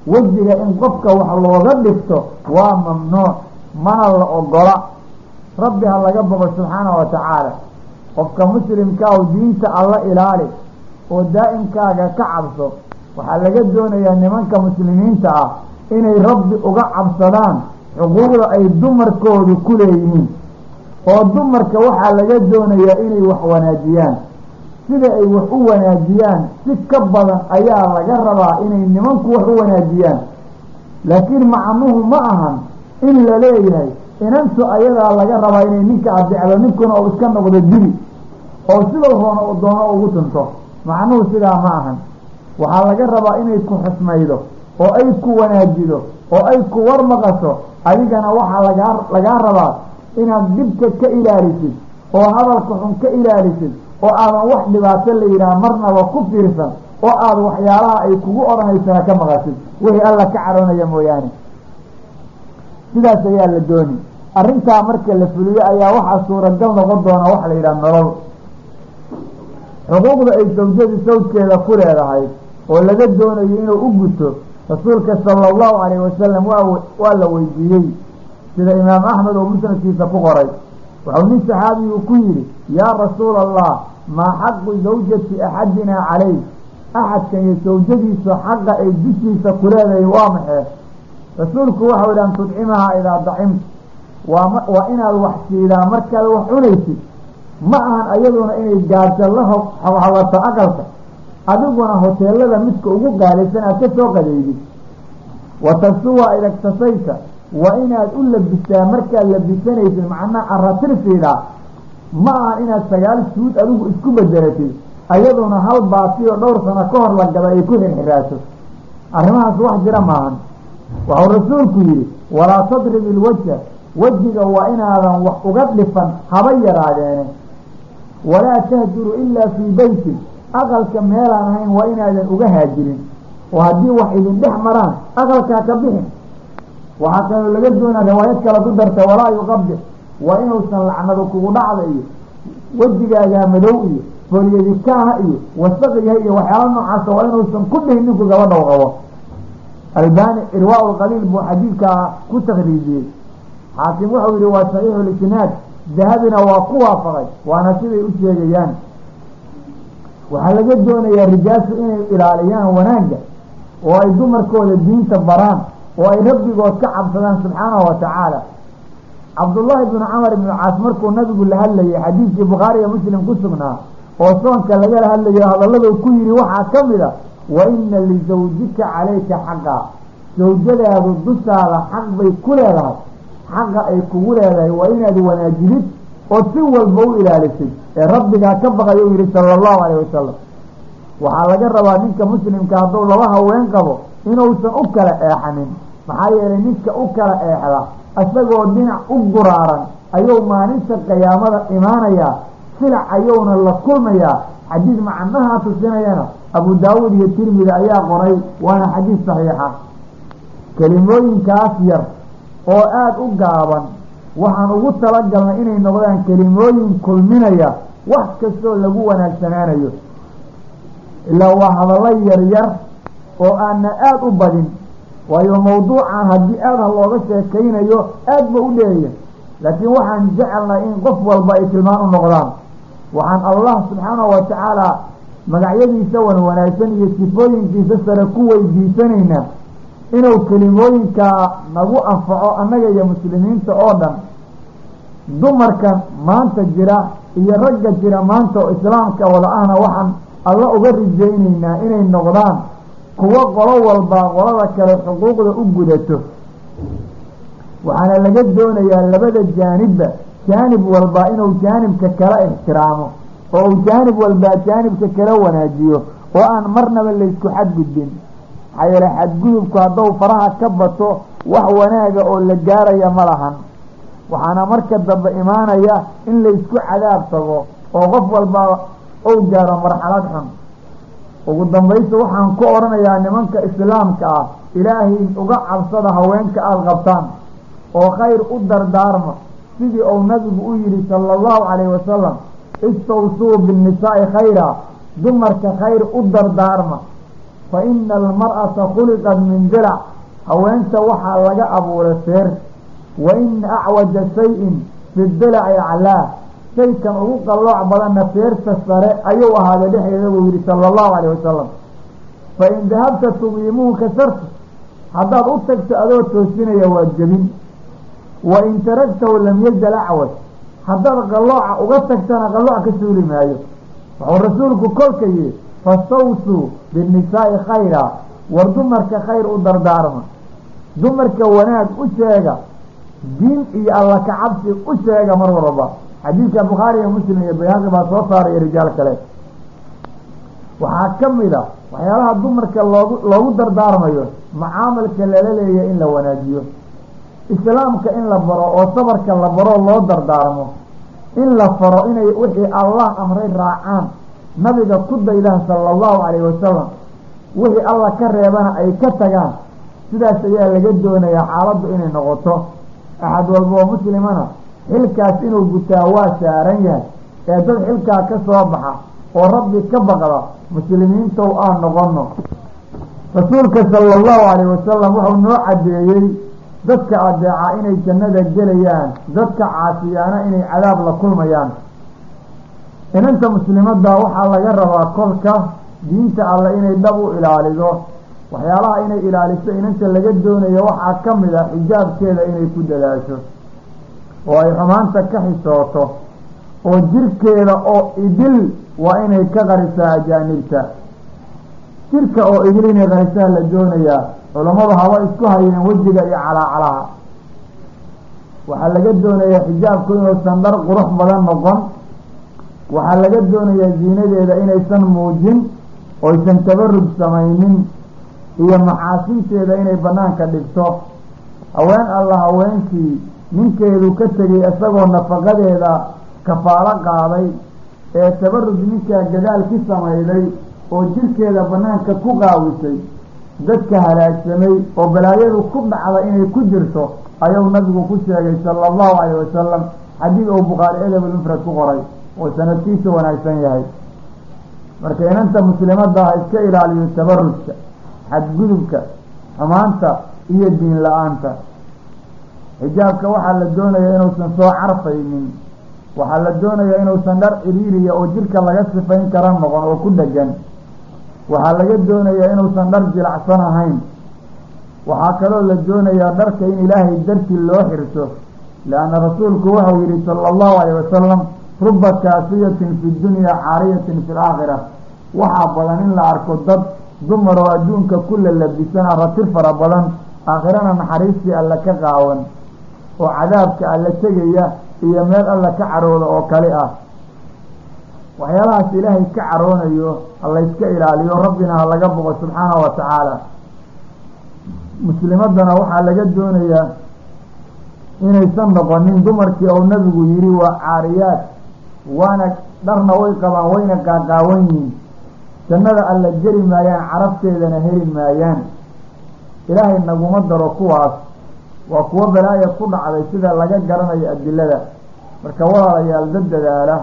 B: wejiga in qofka wax looga dhifto waa mamnuuc mana la ogola rabbi ha laga bogo subxaana wa tacaala qofka muslimkaahu diinta alla ilaali oo daa'imkaaga ka cabso waxaa laga doonayaa nimanka muslimiinta ah inay rabbi uga cabsadaan xuquuqda ay dumarkoodu ku leeyihiin oo dumarka waxaa laga doonayaa inay wax wanaajiyaan. Sida ay wax u wanaajiyaan si ka badan ayaa laga rabaa inay nimanku wax u wanaajiyaan. Laakiin macnuhu ma ahan in la leeyahay inantu ayadaa laga rabaa inay ninka adeecdo ninkuna uu iska noqdo dibi oo sidau roona u doono ugu tunto. Macnuhu sidaa ma ahan. Waxaa laga rabaa inay ku xusmaydo oo ay ku wanaajido oo ay ku warmaqaso adigana waxaa lagaa lagaa rabaa inaad dhibka ka ilaalisid oo hadalka xun ka ilaalisid oo aadan wax dhibaato la yidhaha marnaba ku fiirsan oo aada waxyaalaha ay kugu odhanaysana ka maqasid. Wixii alla ka caroonaya mooyaane. Sidaas ayaa la dooni. Arrintaa marka la fuliyo ayaa waxaa suuragal noqon doona waxa la yidhaha nolol. Xuquuqda ay sawjadu sawjkeeda ku leedahay oo laga doonayo inuu u guto rasuulka sala allahu alayh wasalam waa waa la weydiiyey sida imaam axmed oo musnadkiisa ku qoray wuxuu nin saxaabigu ku yidhi yaa rasuula allah maa xaqu zawjati axadinaa calayh axadkan iyo sawjadiisa xaqa ay dushiisa ku leedahay waa maxee rasuulku waxau idhi an tudcimahaa idaa dacimta waa inaad wax siidaa markaad wax cunaysid. Ma ahan ayaduna inay gaajo la hawhawato aqalka. Adiguna hoteelada midka ugu qaalisan aad ka soo qadeydid. Wa tasuwa idagtasayta waa inaad u labistaa markaad labisanaysid macnaha aratirfiida ma ahan inaad sagaal suud adigu isku bedelatid ayaduna hal baati oo dhowr sano ka hor la gada ay ku xirxiraaso arrimahaas wax jira maahan waxau rasuulku yidhi walaa tadrib ilwajha wejiga waa inaadan wax uga dhifan haba yaraadeene walaa tahjuru ilaa fii beytin aqalka meelaan ahayn waa inaadan uga haajirin. Oo haddii wax idin dhex maraan aqalkaa ka bixin waxaa kaloo laga doonaa riwaayad kale ku darta walaa yuqabix waa inuusan lacnadu kugu dhacda iyo wejigaagaa madow iyo folyadikaaha iyo wasaqyaha iyo waxyaala noocaasa waa inuusan ku dhihin ninku gabadhaw qabo albani irwaa lqaliil buu xadiidkaa ku takriijiyey. Xaakim wuxuu yihi waa saxiixu lisnaad dahabina waa ku waafaqay waana siday u sheegayaan. Waxaa laga doonayaa rijaasu inay ilaaliyaan wanaagga oo ay dumarkooda diinta baraan oo ay rabbigood ka cabsadaan subxaanahu wa tacaala. Cabdullaahi bnu camar ibnu caas markuu nabigu la hadlayay xadiidkii bukhaari iyo muslim ku sugnaa oo soonka lagala hadlayo hadalladuu ku yidhi waxaa ka mid a wa ina lisawjika calayka xaqaa sawjadaadu dushaada xaq bay ku leedahay xaqa ay kugu leedahay waa inaad wanaajidid oo si walba u ilaalisid ee rabbigaa ka baqay u yihi sala allahu calayh wasalam waxaa laga rabaa ninka muslimka hadduu laba haween qabo inuusan u kala eexanin maxaa yeelay ninka u kala eexda isagoo dhinac u guraaran ayuu maalinta qiyaamada imaanayaa. Silac ayuuna la kulmayaa. Xadiid macnahaa tusinayana abu daawuud iyo tirmidi ayaa qoray waana xadiid saxiixa. Kelimooyinkaas yar oo aada u gaaban waxaan ugu talagalnay inay noqdaan kelimooyin kulminaya wax kastoo lagu wanaagsanaanayo ilaa waa hadallo yaryar oo aana aada u badin waayo mawduucan haddii aada ha looga sheekaynayo aad ba u dheeya laakiin waxaan jecelnay in qof walba ay tilmaan u noqdaan. Waxaan allah subxaanahu wa tacaala magacyadiisa wan wanaagsan iyo sifooyinkiisa sare ku weydiisanaynaa. Inuu kelimooyinkaa nagu anfaco annaga iyo muslimiinta oo dhan. Dumarka maanta jira iyo ragga jira maanta oo islaamka wada ahna waxaan alla uga rijaynaynaa inay noqdaan kuwo qolo walba qolada kale xuquuqda u gudato. Waxaana laga doonayaa labada jaanibba jaanib walba inuu jaanibka kala ixtiraamo oo uu jaanib walbaa jaanibka kala wanaajiyo oo aan marnaba laysku xadgudbin. Maxaa yeele xadgudubku hadduu faraha ka bato wax wanaaga oo la gaaraya ma lahan. Waxaana marka dambe imaanaya in laysku cadaab tago oo qof walba ou gaaro marxalad xun ugu dambaysta waxaan ku odhanayaa nimanka islaamka ah ilaahay uga cabsada haweenka aada qabtaan oo khayr u dardaarma. Sidii uu nabigu u yidhi sala allahu calayhi wasalam istawsuu binnisaa'i khayra dumarka khayr u dardaarma. Fa ina almar'ata khuliqat min dilac haweenta waxaa laga abuuray feer wa ina acwaja shayin fi dilaci aclaa shaykan ugu qallooc badanna feerta sare ayuu ahaaday dhexdeeda buu yihi sala allahu calayh wasalam fa in dahabta tuqiimuhu kasarta haddaad u tagto adoo toosinaya waa jebin. Wa in taragtahu lam yajal acwad haddaad qallooca uga tagtana qallooc ka suuli maayo. Wuxuu rasuulku kolka yihi fastawsuu binnisaa'i khayra war dumarka khayr u dardaarma. Dumarka wanaag u sheega diin iyo alla kacabsi u sheega mar walba xadiidka bukhaari iyo muslim iyo bayhaqi baa soo saaraya rijaal kale. Waxaa ka mid a waxyaalaha dumarka loogu loogu dardaarmayo macaamalka lala leeya in la wanaajiyo islaamka in la baro oo sabarka la baro loo dardaarmo in la faro inay wixii allah amray raacaan nabiga ku daydaha sala allahu calayhi wasalam wixii alla ka reebana ay ka tagaan sidaas ayaa laga doonayaa xaaladdu inay noqoto. Axad walba oo muslimana xilkaas inuu gutaa waa saaran yahay ee dad xilkaa ka soo baxa oo rabbi ka baqda muslimiintow aan noqono rasuulka sala allahu calayhi wasalam wuxuu noo caddeeyey dadka adeeca inay jannada gelayaan dadka caasiyaana inay cadaab la kulmayaan. Inanta muslimadda waxaa laga rabaa kolka diinta alle inay dhab u ilaalido waxyaalaha inay ilaaliso inanta laga doonayo waxaa ka mid a xijaabkeeda inay ku dadaasho oo ay xumaanta ka xisooto oo jirkeeda oo idil waa inay ka qarisaa ajaanibta jirka oo idil inay qarisaa la doonayaa culammadu haba isku hayeen wejiga iyo calaacalaha. Waxaa laga doonayaa xijaabku inuusan dhar qurux badan noqon. Waxaa laga doonayaa ziinadeeda inaysan muujin oysan tabaruj samaynin iyo maxaasinteeda inay banaanka dhigto. Haween alla haweenkii ninkeedu ka tegay isagoo nafaqadeeda kafaalo qaaday ee tabaruj ninkaa gadaal ki samayday oo jirkeeda banaanka ku qaawisay dadka halaagsamay oo balaayadu ku dhacda inay ku jirto ayuu nabigu ku sheegay sala allahu calayh wasalam xadiid uu bukhaari edabulmufrad ku qoray oo sanadkiisa wanaagsan yahay. Marka inanta muslimadda ha iska ilaaliyo tabarujka xadgudubka xumaanta iyo diin la'aanta xijaabka waxaa la doonayaa inuusan soo carfaynin. Waxaa la doonayaa inuusan dhar ciriiriya oo jirka laga sifayn kara noqon oo ku dhegan. Waxaa laga doonayaa inuusan dhar jilacsan ahayn. Waxaa kaloo la doonayaa dharka in ilaahay dartii loo xirto. Leanna rasuulku wuxuu yihi sala allahu calayh wasalam ruba kaasiyatin fi dunya caariyatin fi laakhira waxaa badan in la arko dad dumar oo adduunka ku lalabisan ratir fara badan aakhirana naxariistii alla ka qaawan oo cadaabka alla tegaya iyo meel alla ka carooda oo kale ah. Waxyaalahaas ilaahay ka caroonayo halayska ilaaliyo rabbina ha laga boqo subxaanahu wa tacaala muslimadana waxaa laga doonayaa inaysan noqonin dumarkii ou nabigu yihi waa caariyaad waana dharna way qabaan wayna qaaqaawan yihiin. Jannada alla geli maayaan carabteedana heli maayaan. Ilaahay naguma daro kuwaas waa kuwo balaaya ku dhacday sida laga garanayo adilada. Marka walaalayaal dad dadaala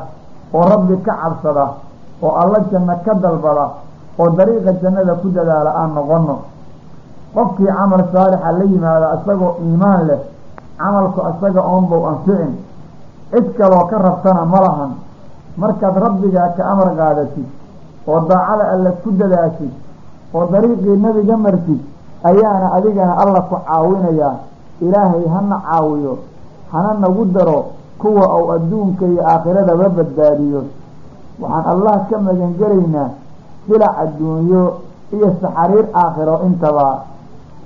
B: oo rabbi ka cabsada oo alla janno ka dalbada oo dariiqa jannada ku dadaala aan noqono qofkii camal saalixa la yimaada isagoo iimaan leh camalku isaga oonbow anficin. Cid kaloo ka rabtana ma lahan. Markaad rabbigaa ka amar qaadatid oo daacada alle ku dadaashid oo dariiqii nebiga martid ayaana adigana alla ku caawinayaa ilaahay hana caawiyo hana nagu daro kuwa uu adduunka iyo aakhiradaba badbaadiyo. Waxaan allah ka magangelaynaa silac adduunyo iyo saxariir aakhiro intaba.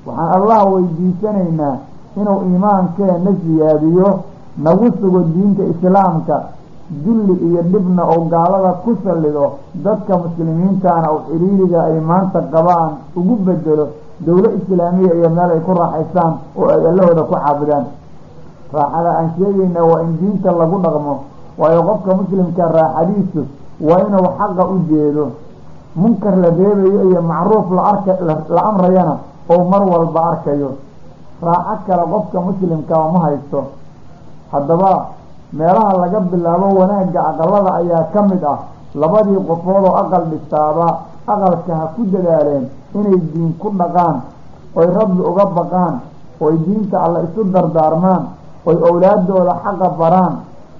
B: Waxaan allah weydiisanaynaa inuu iimaankeena siyaadiyo nagu sugo diinta islaamka dulli iyo dhibna oo gaalada ku sallido dadka muslimiintana oo xiriiriga ay maanta qabaan ugu bedelo dowlo islaamiya iyo meel ay ku raaxaystaan oo ay allahooda ku caabudaan. Raaxada aan sheegayna waa in diinta lagu dhaqmo waayo qofka muslimka raaxadiisu waa inuu xaqa u jeedo. Munkar la reebayo iyo macruuf la arka la amrayana oo mar walba arkayo. Raaxo kale qofka muslimka ma haysto. Haddaba meelaha laga bilaabo wanaagga aqalada ayaa ka mid ah. Labadii qofood oo aqal dhistaaba aqalka ha ku dadaaleen inay diin ku dhaqaan oy rabbi uga baqaan oy diinta alla isu dardaarmaan oy owlaadooda xaqa baraan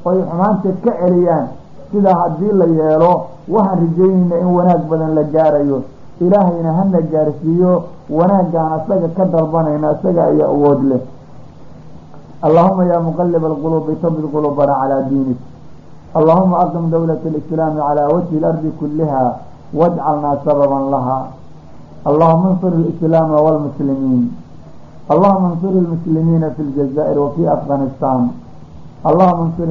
B: oy xumaanta ka celiyaan. Sidaa haddii la yeelo waxaan rajaynayna in wanaag badan la gaarayo. Ilaahayna hana gaarsiiyo wanaaggaan isaga ka dalbanayna isaga ayaa awood leh. Allahuma yaa muqalib alquluubi sabit quluubana calaa diinik. Allahuma aqim dowlat alislaami calaa wajhi ilardi kuliha wajcalnaa sababan laha اللهم انصر الإسلام والمسلمين. اللهم انصر المسلمين في الجزائر وفي أفغانستان. اللهم انصر